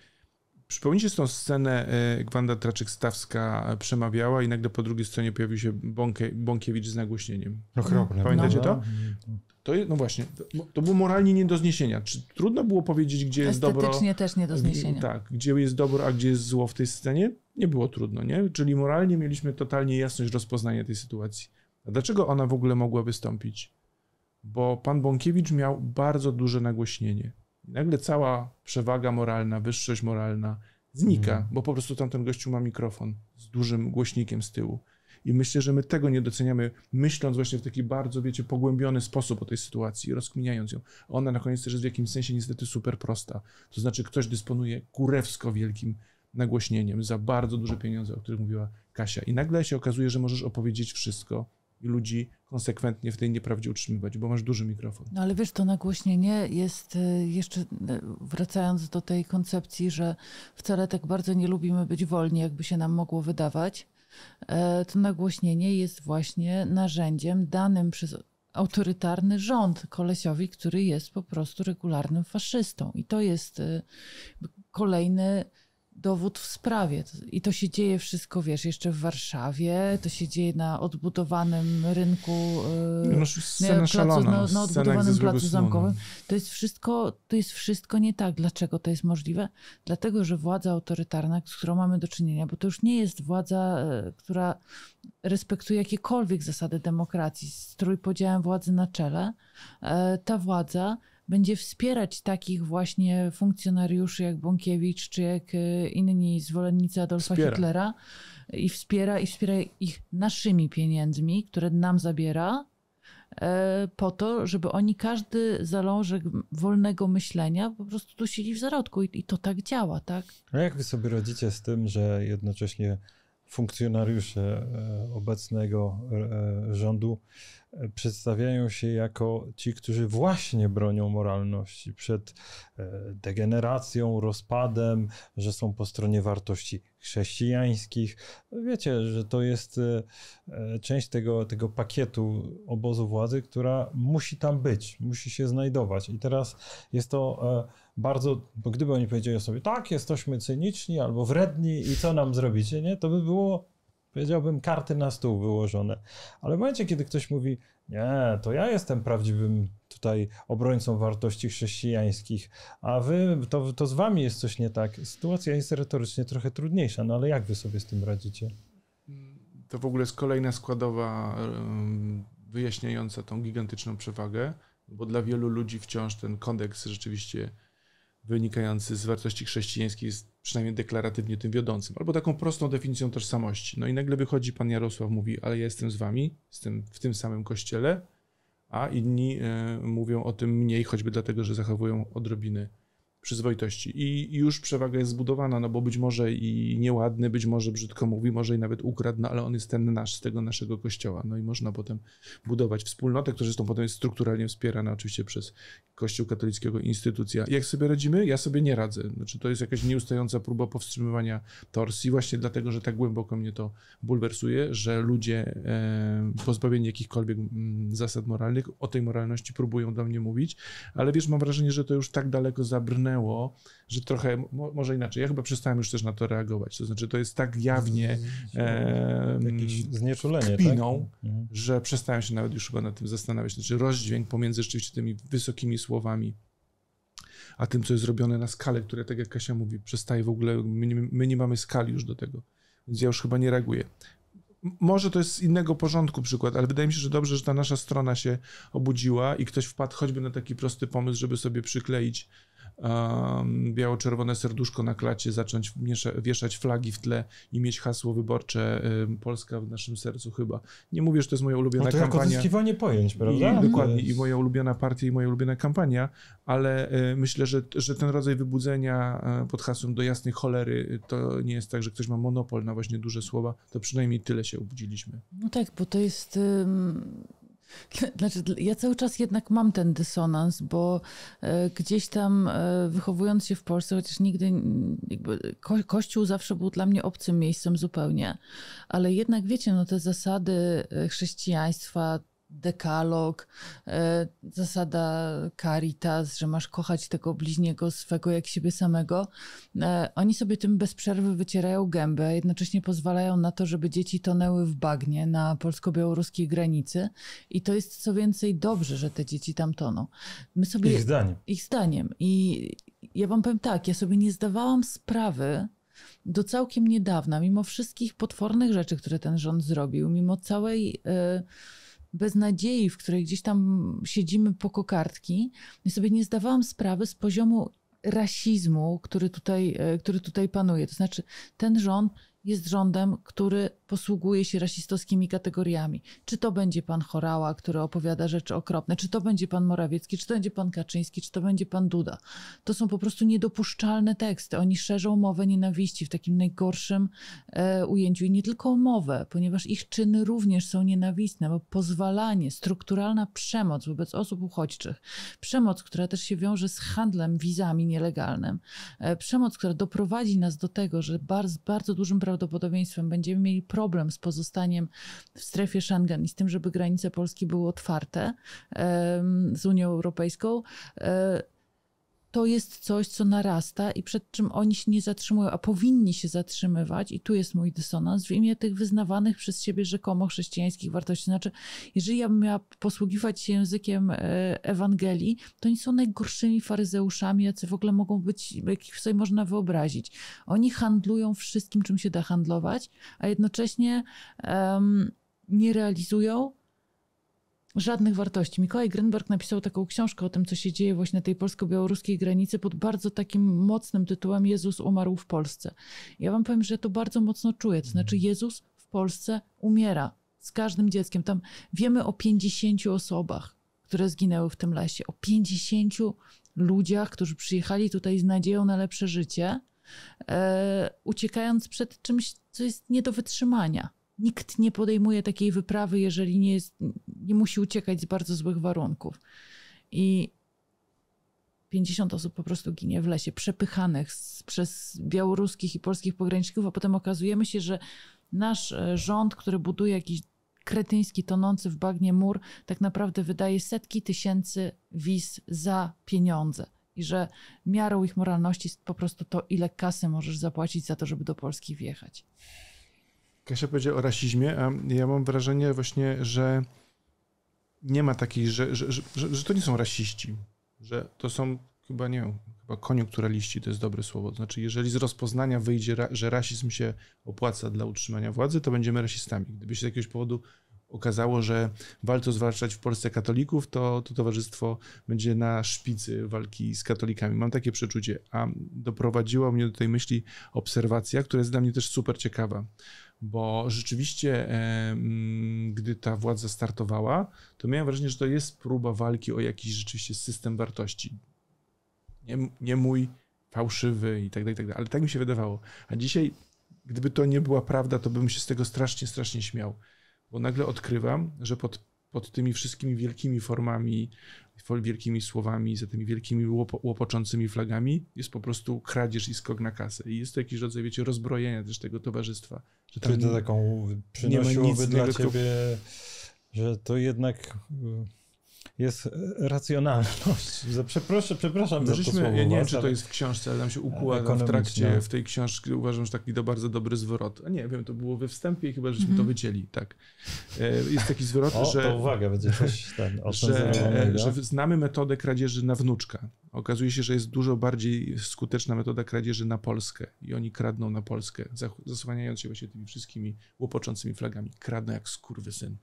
Przypomnijcie tą scenę, jak Wanda Traczyk-Stawska przemawiała i nagle po drugiej stronie pojawił się Bąkie, Bąkiewicz z nagłośnieniem. Okropne. Pamiętacie no, to? No. To jest, no właśnie, to, to, było moralnie nie do zniesienia. Czy trudno było powiedzieć, gdzie jest dobro? Estetycznie też nie do zniesienia. Tak, gdzie jest dobro, a gdzie jest zło w tej scenie? Nie było trudno, nie? Czyli moralnie mieliśmy totalnie jasność rozpoznania tej sytuacji. A dlaczego ona w ogóle mogła wystąpić? Bo pan Bąkiewicz miał bardzo duże nagłośnienie. I nagle cała przewaga moralna, wyższość moralna znika, mm. bo po prostu tamten gościu ma mikrofon z dużym głośnikiem z tyłu. I myślę, że my tego nie doceniamy, myśląc właśnie w taki bardzo, wiecie, pogłębiony sposób o tej sytuacji, rozkminiając ją. Ona na koniec też jest w jakimś sensie niestety super prosta. To znaczy, ktoś dysponuje kurewsko wielkim nagłośnieniem za bardzo duże pieniądze, o których mówiła Kasia. I nagle się okazuje, że możesz opowiedzieć wszystko i ludzi konsekwentnie w tej nieprawdzie utrzymywać, bo masz duży mikrofon. No ale wiesz, to nagłośnienie jest y, jeszcze, y, wracając do tej koncepcji, że wcale tak bardzo nie lubimy być wolni, jakby się nam mogło wydawać, E, to nagłośnienie jest właśnie narzędziem danym przez autorytarny rząd kolesiowi, który jest po prostu regularnym faszystą. I to jest e, kolejny dowód w sprawie. I to się dzieje wszystko, wiesz, jeszcze w Warszawie, to się dzieje na odbudowanym rynku, e, no, scena szalona, na, na odbudowanym placu zamkowym. To jest, wszystko, to jest wszystko nie tak. Dlaczego to jest możliwe? Dlatego, że władza autorytarna, z którą mamy do czynienia, bo to już nie jest władza, e, która respektuje jakiekolwiek zasady demokracji, z trójpodziałem władzy na czele, e, ta władza będzie wspierać takich właśnie funkcjonariuszy jak Bąkiewicz czy jak e, inni zwolennicy Adolfa wspiera. Hitlera i wspiera, i wspiera ich naszymi pieniędzmi, które nam zabiera, e, po to, żeby oni każdy zalążek wolnego myślenia po prostu dusili w zarodku i, i to tak działa, tak? A jak wy sobie radzicie z tym, że jednocześnie funkcjonariusze e, obecnego rządu przedstawiają się jako ci, którzy właśnie bronią moralności przed e, degeneracją, rozpadem, że są po stronie wartości chrześcijańskich. Wiecie, że to jest e, e, część tego, tego pakietu obozu władzy, która musi tam być, musi się znajdować. I teraz jest to bardzo, bo gdyby oni powiedzieli sobie, tak, jesteśmy cyniczni albo wredni i co nam zrobicie, nie? To by było powiedziałbym, karty na stół wyłożone. Ale w momencie, kiedy ktoś mówi, nie, to ja jestem prawdziwym tutaj obrońcą wartości chrześcijańskich, a wy, to, to z wami jest coś nie tak. Sytuacja jest retorycznie trochę trudniejsza, no ale jak wy sobie z tym radzicie? To w ogóle jest kolejna składowa wyjaśniająca tą gigantyczną przewagę, bo dla wielu ludzi wciąż ten kodeks rzeczywiście wynikający z wartości chrześcijańskich jest przynajmniej deklaratywnie tym wiodącym, albo taką prostą definicją tożsamości. No i nagle wychodzi pan Jarosław, mówi, ale ja jestem z wami, jestem w tym samym kościele, a inni e, mówią o tym mniej, choćby dlatego, że zachowują odrobiny przyzwoitości. I już przewaga jest zbudowana, no bo być może i nieładny, być może brzydko mówi, może i nawet ukradł, no ale on jest ten nasz, z tego naszego kościoła. No i można potem budować wspólnotę, która zresztą potem jest strukturalnie wspierana oczywiście przez Kościół katolickiego instytucja. Jak sobie radzimy? Ja sobie nie radzę. Znaczy to jest jakaś nieustająca próba powstrzymywania torsji, właśnie dlatego, że tak głęboko mnie to bulwersuje, że ludzie e, pozbawieni jakichkolwiek mm, zasad moralnych o tej moralności próbują do mnie mówić, ale wiesz, mam wrażenie, że to już tak daleko zabrnęło, że trochę, mo, może inaczej, ja chyba przestałem już też na to reagować. To znaczy, to jest tak jawnie e, znieczulenie, kpiną, tak? Mhm. że przestałem się nawet już chyba nad tym zastanawiać. Znaczy, rozdźwięk pomiędzy rzeczywiście tymi wysokimi słowami a tym, co jest zrobione na skalę, które, tak jak Kasia mówi, przestaje w ogóle, my nie, my nie mamy skali już do tego. Więc ja już chyba nie reaguję. Może to jest z innego porządku przykład, ale wydaje mi się, że dobrze, że ta nasza strona się obudziła i ktoś wpadł choćby na taki prosty pomysł, żeby sobie przykleić um, biało-czerwone serduszko na klacie, zacząć miesza, wieszać flagi w tle i mieć hasło wyborcze um, Polska w naszym sercu chyba. Nie mówię, że to jest moja ulubiona no to kampania. To odzyskiwanie pojęć, prawda? I, dokładnie, i moja ulubiona partia, i moja ulubiona kampania, ale y, myślę, że, że ten rodzaj wybudzenia y, pod hasłem do jasnej cholery to nie jest tak, że ktoś ma monopol na właśnie duże słowa, to przynajmniej tyle się obudziliśmy. No tak, bo to jest... Znaczy, ja cały czas jednak mam ten dysonans, bo e, gdzieś tam e, wychowując się w Polsce, chociaż nigdy ko Kościół zawsze był dla mnie obcym miejscem zupełnie, ale jednak wiecie, no te zasady e, chrześcijaństwa, dekalog, e, zasada caritas, że masz kochać tego bliźniego swego jak siebie samego. E, oni sobie tym bez przerwy wycierają gębę, a jednocześnie pozwalają na to, żeby dzieci tonęły w bagnie na polsko-białoruskiej granicy i to jest co więcej dobrze, że te dzieci tam toną. My sobie, ich zdaniem. Ich zdaniem. I ja wam powiem tak, ja sobie nie zdawałam sprawy, do całkiem niedawna, mimo wszystkich potwornych rzeczy, które ten rząd zrobił, mimo całej... Yy, beznadziei, w której gdzieś tam siedzimy po kokardki, sobie nie zdawałam sprawy z poziomu rasizmu, który tutaj, e, który tutaj panuje. To znaczy, ten rząd jest rządem, który posługuje się rasistowskimi kategoriami. Czy to będzie pan Chorała, który opowiada rzeczy okropne, czy to będzie pan Morawiecki, czy to będzie pan Kaczyński, czy to będzie pan Duda. To są po prostu niedopuszczalne teksty. Oni szerzą mowę nienawiści w takim najgorszym e, ujęciu. I nie tylko mowę, ponieważ ich czyny również są nienawistne, bo pozwalanie, strukturalna przemoc wobec osób uchodźczych, przemoc, która też się wiąże z handlem wizami nielegalnym, e, przemoc, która doprowadzi nas do tego, że bardzo, bardzo dużym prawdopodobieństwem będziemy mieli problem z pozostaniem w strefie Schengen i z tym, żeby granice Polski były otwarte z Unią Europejską, e, to jest coś, co narasta i przed czym oni się nie zatrzymują, a powinni się zatrzymywać. I tu jest mój dysonans w imię tych wyznawanych przez siebie rzekomo chrześcijańskich wartości. Znaczy, jeżeli ja bym miała posługiwać się językiem e, Ewangelii, to oni są najgorszymi faryzeuszami, jacy w ogóle mogą być, jakich sobie można wyobrazić. Oni handlują wszystkim, czym się da handlować, a jednocześnie um, nie realizują żadnych wartości. Mikołaj Grenberg napisał taką książkę o tym, co się dzieje właśnie na tej polsko-białoruskiej granicy pod bardzo takim mocnym tytułem Jezus umarł w Polsce. Ja wam powiem, że to bardzo mocno czuję. To znaczy Jezus w Polsce umiera z każdym dzieckiem. Tam wiemy o 50 osobach, które zginęły w tym lesie. O 50 ludziach, którzy przyjechali tutaj z nadzieją na lepsze życie, e, uciekając przed czymś, co jest nie do wytrzymania. Nikt nie podejmuje takiej wyprawy, jeżeli nie, jest, nie musi uciekać z bardzo złych warunków. I 50 osób po prostu ginie w lesie, przepychanych z, przez białoruskich i polskich pograniczników, a potem okazujemy się, że nasz e, rząd, który buduje jakiś kretyński, tonący w bagnie mur, tak naprawdę wydaje setki tysięcy wiz za pieniądze. I że miarą ich moralności jest po prostu to, ile kasy możesz zapłacić za to, żeby do Polski wjechać. Kasia powiedziała o rasizmie, a ja mam wrażenie właśnie, że nie ma takiej, że, że, że, że, to nie są rasiści, że to są chyba, nie wiem, chyba koniunkturaliści to jest dobre słowo. Znaczy, jeżeli z rozpoznania wyjdzie, że rasizm się opłaca dla utrzymania władzy, to będziemy rasistami. Gdyby się z jakiegoś powodu okazało, że warto zwalczać w Polsce katolików, to, to towarzystwo będzie na szpicy walki z katolikami. Mam takie przeczucie. A doprowadziła mnie do tej myśli obserwacja, która jest dla mnie też super ciekawa bo rzeczywiście, mm, gdy ta władza startowała, to miałem wrażenie, że to jest próba walki o jakiś rzeczywiście system wartości. nie, nie mój, fałszywy i tak dalej, tak dalej. Ale tak mi się wydawało. A dzisiaj, gdyby to nie była prawda, to bym się z tego strasznie, strasznie śmiał. Bo nagle odkrywam, że pod, pod tymi wszystkimi wielkimi formami, wielkimi słowami, za tymi wielkimi łopo, łopoczącymi flagami jest po prostu kradzież i skok na kasę. I jest to jakiś rodzaj, wiecie, rozbrojenia też tego towarzystwa. Że tam Czy to taką przynosiłoby dla ciebie, że to jednak jest racjonalność. Przepraszam, przepraszam za to słowo. Ja nie wiem, czy to jest w książce, ale nam się układa w trakcie, w tej książce uważam, że taki to bardzo dobry zwrot. A nie wiem, to było we wstępie i chyba żeśmy mm -hmm. to wycięli, tak. E, jest taki zwrot, o, że... to uwaga, będzie coś ten, że, że znamy metodę kradzieży na wnuczka. Okazuje się, że jest dużo bardziej skuteczna metoda kradzieży na Polskę i oni kradną na Polskę, zasłaniając się właśnie tymi wszystkimi łopoczącymi flagami. Kradną jak skurwysyn.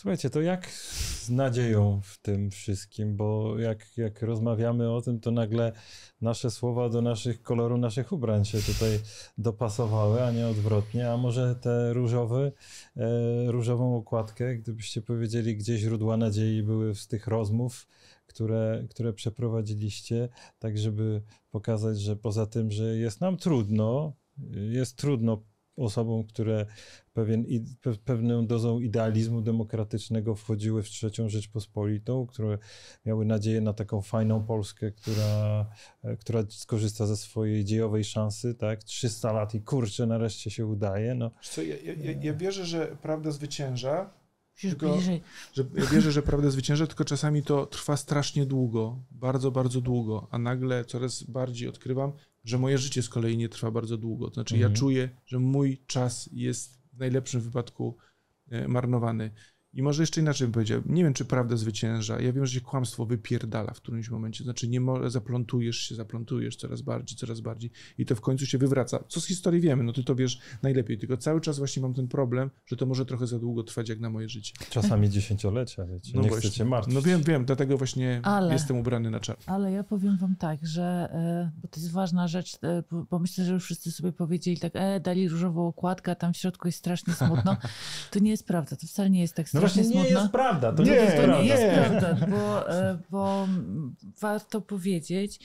Słuchajcie, to jak z nadzieją w tym wszystkim, bo jak, jak rozmawiamy o tym, to nagle nasze słowa do naszych koloru naszych ubrań się tutaj dopasowały, a nie odwrotnie. A może te różowy, e, różową okładkę, gdybyście powiedzieli, gdzie źródła nadziei były z tych rozmów, które, które przeprowadziliście, tak żeby pokazać, że poza tym, że jest nam trudno, jest trudno osobom, które pewien, pe, pewną dozą idealizmu demokratycznego wchodziły w trzecią Rzeczpospolitą, które miały nadzieję na taką fajną Polskę, która, e, która skorzysta ze swojej dziejowej szansy, tak? 300 lat i kurczę, nareszcie się udaje. No. Co, ja, ja, ja wierzę, że prawda zwycięża, tylko, że ja wierzę, że prawda zwycięża, tylko czasami to trwa strasznie długo, bardzo, bardzo długo, a nagle coraz bardziej odkrywam, że moje życie z kolei nie trwa bardzo długo. To znaczy, mhm. ja czuję, że mój czas jest w najlepszym wypadku e, marnowany. I może jeszcze inaczej bym powiedział, nie wiem, czy prawda zwycięża. Ja wiem, że się kłamstwo wypierdala w którymś momencie. Znaczy, nie może, zaplątujesz się, zaplątujesz coraz bardziej, coraz bardziej i to w końcu się wywraca. Co z historii wiemy, no ty to wiesz najlepiej. Tylko cały czas właśnie mam ten problem, że to może trochę za długo trwać jak na moje życie. Czasami dziesięciolecia, wiecie, no nie właśnie. chcecie martwić. No wiem, wiem, dlatego właśnie ale, jestem ubrany na czarno. Ale ja powiem wam tak, że, e, bo to jest ważna rzecz, e, bo myślę, że już wszyscy sobie powiedzieli tak, e, dali różową okładkę, a tam w środku jest strasznie smutno. To nie jest prawda, to wcale nie jest tak strasznie no właśnie, smutno prawda. To nie, nie, jest, to prawda. nie jest prawda, bo, e, bo warto powiedzieć,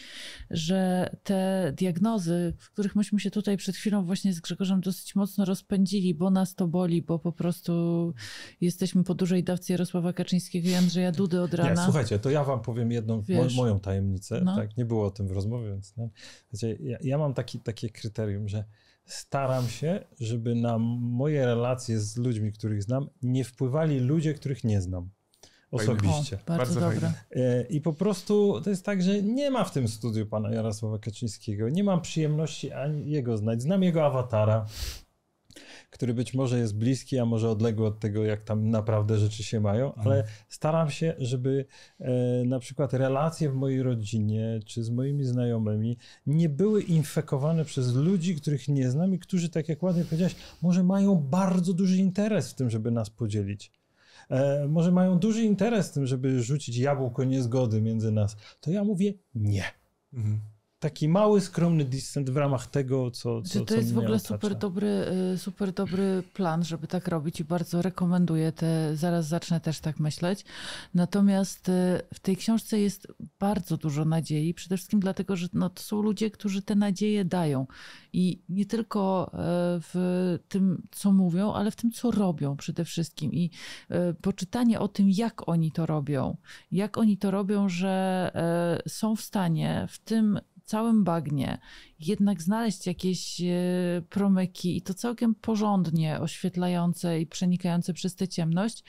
że te diagnozy, w których myśmy się tutaj przed chwilą właśnie z Grzegorzem dosyć mocno rozpędzili, bo nas to boli, bo po prostu jesteśmy po dużej dawce Jarosława Kaczyńskiego i Andrzeja Dudy od rana. Nie, słuchajcie, to ja wam powiem jedną Wiesz, moją tajemnicę. No. Tak, nie było o tym w rozmowie, więc no. ja, ja mam taki, takie kryterium, że staram się, żeby na moje relacje z ludźmi, których znam, nie wpływali ludzie, których nie znam osobiście. O, bardzo, bardzo dobre. I po prostu to jest tak, że nie ma w tym studiu pana Jarosława Kaczyńskiego. Nie mam przyjemności ani jego znać. Znam jego awatara, który być może jest bliski, a może odległy od tego, jak tam naprawdę rzeczy się mają, mhm. ale staram się, żeby e, na przykład relacje w mojej rodzinie czy z moimi znajomymi nie były infekowane przez ludzi, których nie znam i którzy, tak jak ładnie powiedziałeś, może mają bardzo duży interes w tym, żeby nas podzielić. E, może mają duży interes w tym, żeby rzucić jabłko niezgody między nas. To ja mówię nie. Mhm taki mały, skromny dissent w ramach tego, co. co to co jest w ogóle super dobry, y, super dobry plan, żeby tak robić i bardzo rekomenduję te. Zaraz zacznę też tak myśleć. Natomiast y, w tej książce jest bardzo dużo nadziei, przede wszystkim dlatego, że no, to są ludzie, którzy te nadzieje dają. I nie tylko y, w tym, co mówią, ale w tym, co robią przede wszystkim. I poczytanie o tym, jak oni to robią, jak oni to robią, że są w stanie w tym całym bagnie jednak znaleźć jakieś e, promyki i to całkiem porządnie oświetlające i przenikające przez tę ciemność,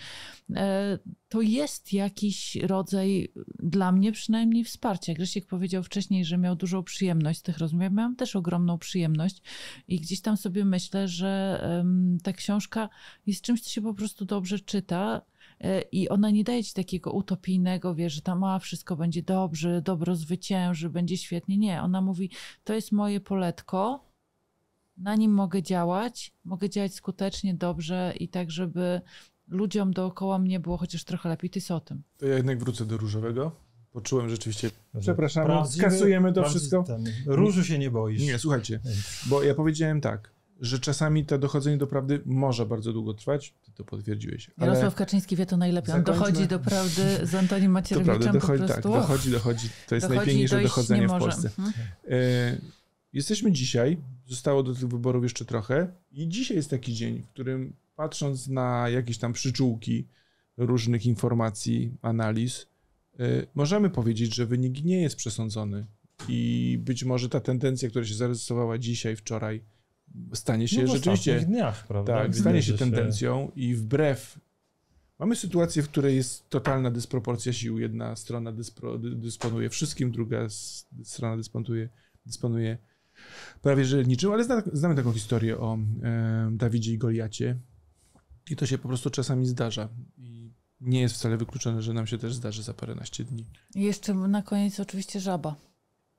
e, to jest jakiś rodzaj dla mnie przynajmniej wsparcia. Grzesiek powiedział wcześniej, że miał dużą przyjemność z tych rozmów. Ja miałam też ogromną przyjemność i gdzieś tam sobie myślę, że ta książka jest czymś, co się po prostu dobrze czyta i ona nie daje ci takiego utopijnego, wiesz, że tam a, wszystko będzie dobrze, dobro zwycięży, będzie świetnie. Nie, ona mówi, to jest moje poletko, na nim mogę działać, mogę działać skutecznie, dobrze i tak, żeby ludziom dookoła mnie było chociaż trochę lepiej. Ty o tym. To ja jednak wrócę do różowego. Poczułem rzeczywiście. Przepraszam, skasujemy to wszystko. Ten, różu się nie boisz. Nie, słuchajcie, bo ja powiedziałem tak. Że czasami to dochodzenie do prawdy może bardzo długo trwać. Ty to potwierdziłeś. Ale Jarosław Kaczyński wie to najlepiej. On Zakończmy- dochodzi do prawdy z Antonim to Macierewiczem prawda, dochodzi, po tak, prostu. dochodzi, dochodzi. To jest dochodzi najpiękniejsze dochodzenie nie w. Polsce. E, Jesteśmy dzisiaj, zostało do tych wyborów jeszcze trochę i dzisiaj jest taki dzień, w którym patrząc na jakieś tam przyczółki różnych informacji, analiz, e, możemy powiedzieć, że wynik nie jest przesądzony i być może ta tendencja, która się zarysowała dzisiaj, wczoraj, stanie się No rzeczywiście... dniach, prawda? Tak, Widać, stanie się tendencją i wbrew. Mamy sytuację, w której jest totalna dysproporcja sił. Jedna strona dyspro, dy- dysponuje wszystkim, druga strona dysponuje, dysponuje prawie że niczym, ale zna, znamy taką historię o e, Dawidzie i Goliacie. I to się po prostu czasami zdarza. I nie jest wcale wykluczone, że nam się też zdarzy za paręnaście dni. I jeszcze na koniec oczywiście żaba.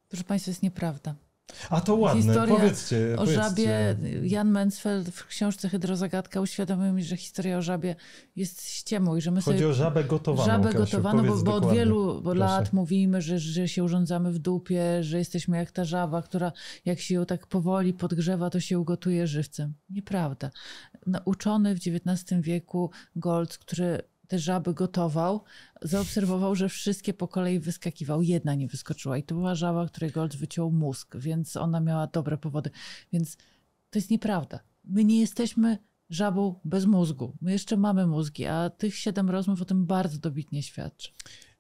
Proszę Państwa, jest nieprawda. A to ładne, Historia powiedzcie. O powiedzcie. żabie Jan Mansfeld w książce Hydrozagadka uświadomił mi, że historia o żabie jest ściemą i że my Chodzi sobie o żabę gotowaną. żabę Kasiu, gotowaną, bo, bo od wielu Proszę. lat mówimy, że, że się urządzamy w dupie, że jesteśmy jak ta żaba, która jak się ją tak powoli podgrzewa, to się ugotuje żywcem. Nieprawda. Nauczony w XIX wieku Golc, który te żaby gotował, zaobserwował, że wszystkie po kolei wyskakiwał. Jedna nie wyskoczyła i to była żaba, której Golc wyciął mózg, więc ona miała dobre powody. Więc to jest nieprawda. My nie jesteśmy żabą bez mózgu. My jeszcze mamy mózgi, a tych siedem rozmów o tym bardzo dobitnie świadczy.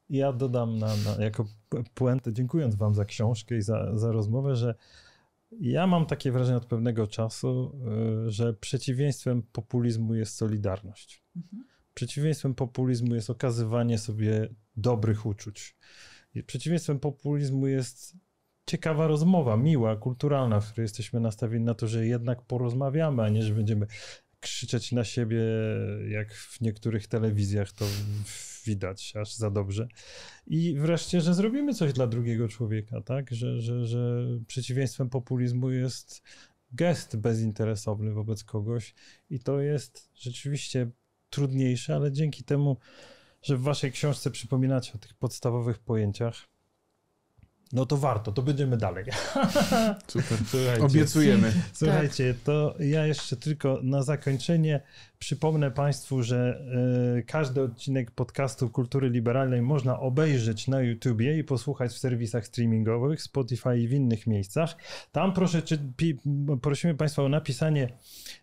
Ja dodam na, na, jako pu- puentę, dziękując Wam za książkę i za, za rozmowę, że ja mam takie wrażenie od pewnego czasu, y, że przeciwieństwem populizmu jest solidarność. Przeciwieństwem populizmu jest okazywanie sobie dobrych uczuć. Przeciwieństwem populizmu jest ciekawa rozmowa, miła, kulturalna, w której jesteśmy nastawieni na to, że jednak porozmawiamy, a nie, że będziemy krzyczeć na siebie, jak w niektórych telewizjach to widać aż za dobrze. I wreszcie, że zrobimy coś dla drugiego człowieka, tak? Że, że, że przeciwieństwem populizmu jest gest bezinteresowny wobec kogoś i to jest rzeczywiście trudniejsze, ale dzięki temu, że w waszej książce przypominacie o tych podstawowych pojęciach, no to warto, to będziemy dalej. Super. Słuchajcie. Obiecujemy. Słuchajcie, to ja jeszcze tylko na zakończenie przypomnę Państwu, że e, każdy odcinek podcastu Kultury Liberalnej można obejrzeć na YouTubie i posłuchać w serwisach streamingowych, Spotify i w innych miejscach. Tam proszę, czy, pi, prosimy Państwa o napisanie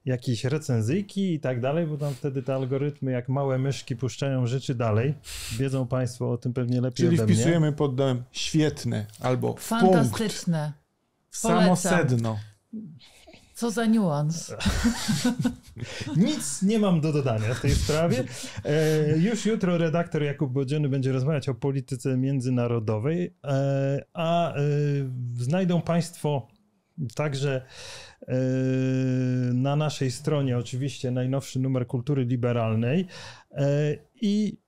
jakiejś recenzyjki i tak dalej, bo tam wtedy te algorytmy jak małe myszki puszczają rzeczy dalej. Wiedzą Państwo o tym pewnie lepiej Czyli ode mnie. wpisujemy pod domem świetne albo punkt, Fantastyczne. w samo Polecam. sedno. Co za niuans. Nic nie mam do dodania w tej sprawie. E, już jutro redaktor Jakub Bodziony będzie rozmawiać o polityce międzynarodowej, e, a e, znajdą Państwo także e, na naszej stronie oczywiście najnowszy numer Kultury Liberalnej e, i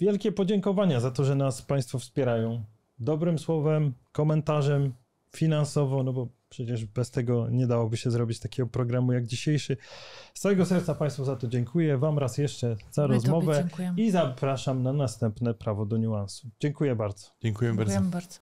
wielkie podziękowania za to, że nas Państwo wspierają dobrym słowem, komentarzem, finansowo, no bo przecież bez tego nie dałoby się zrobić takiego programu jak dzisiejszy. Z całego serca Państwu za to dziękuję. Wam raz jeszcze za My rozmowę i zapraszam na następne Prawo do Niuansu. Dziękuję bardzo. Dziękuję bardzo.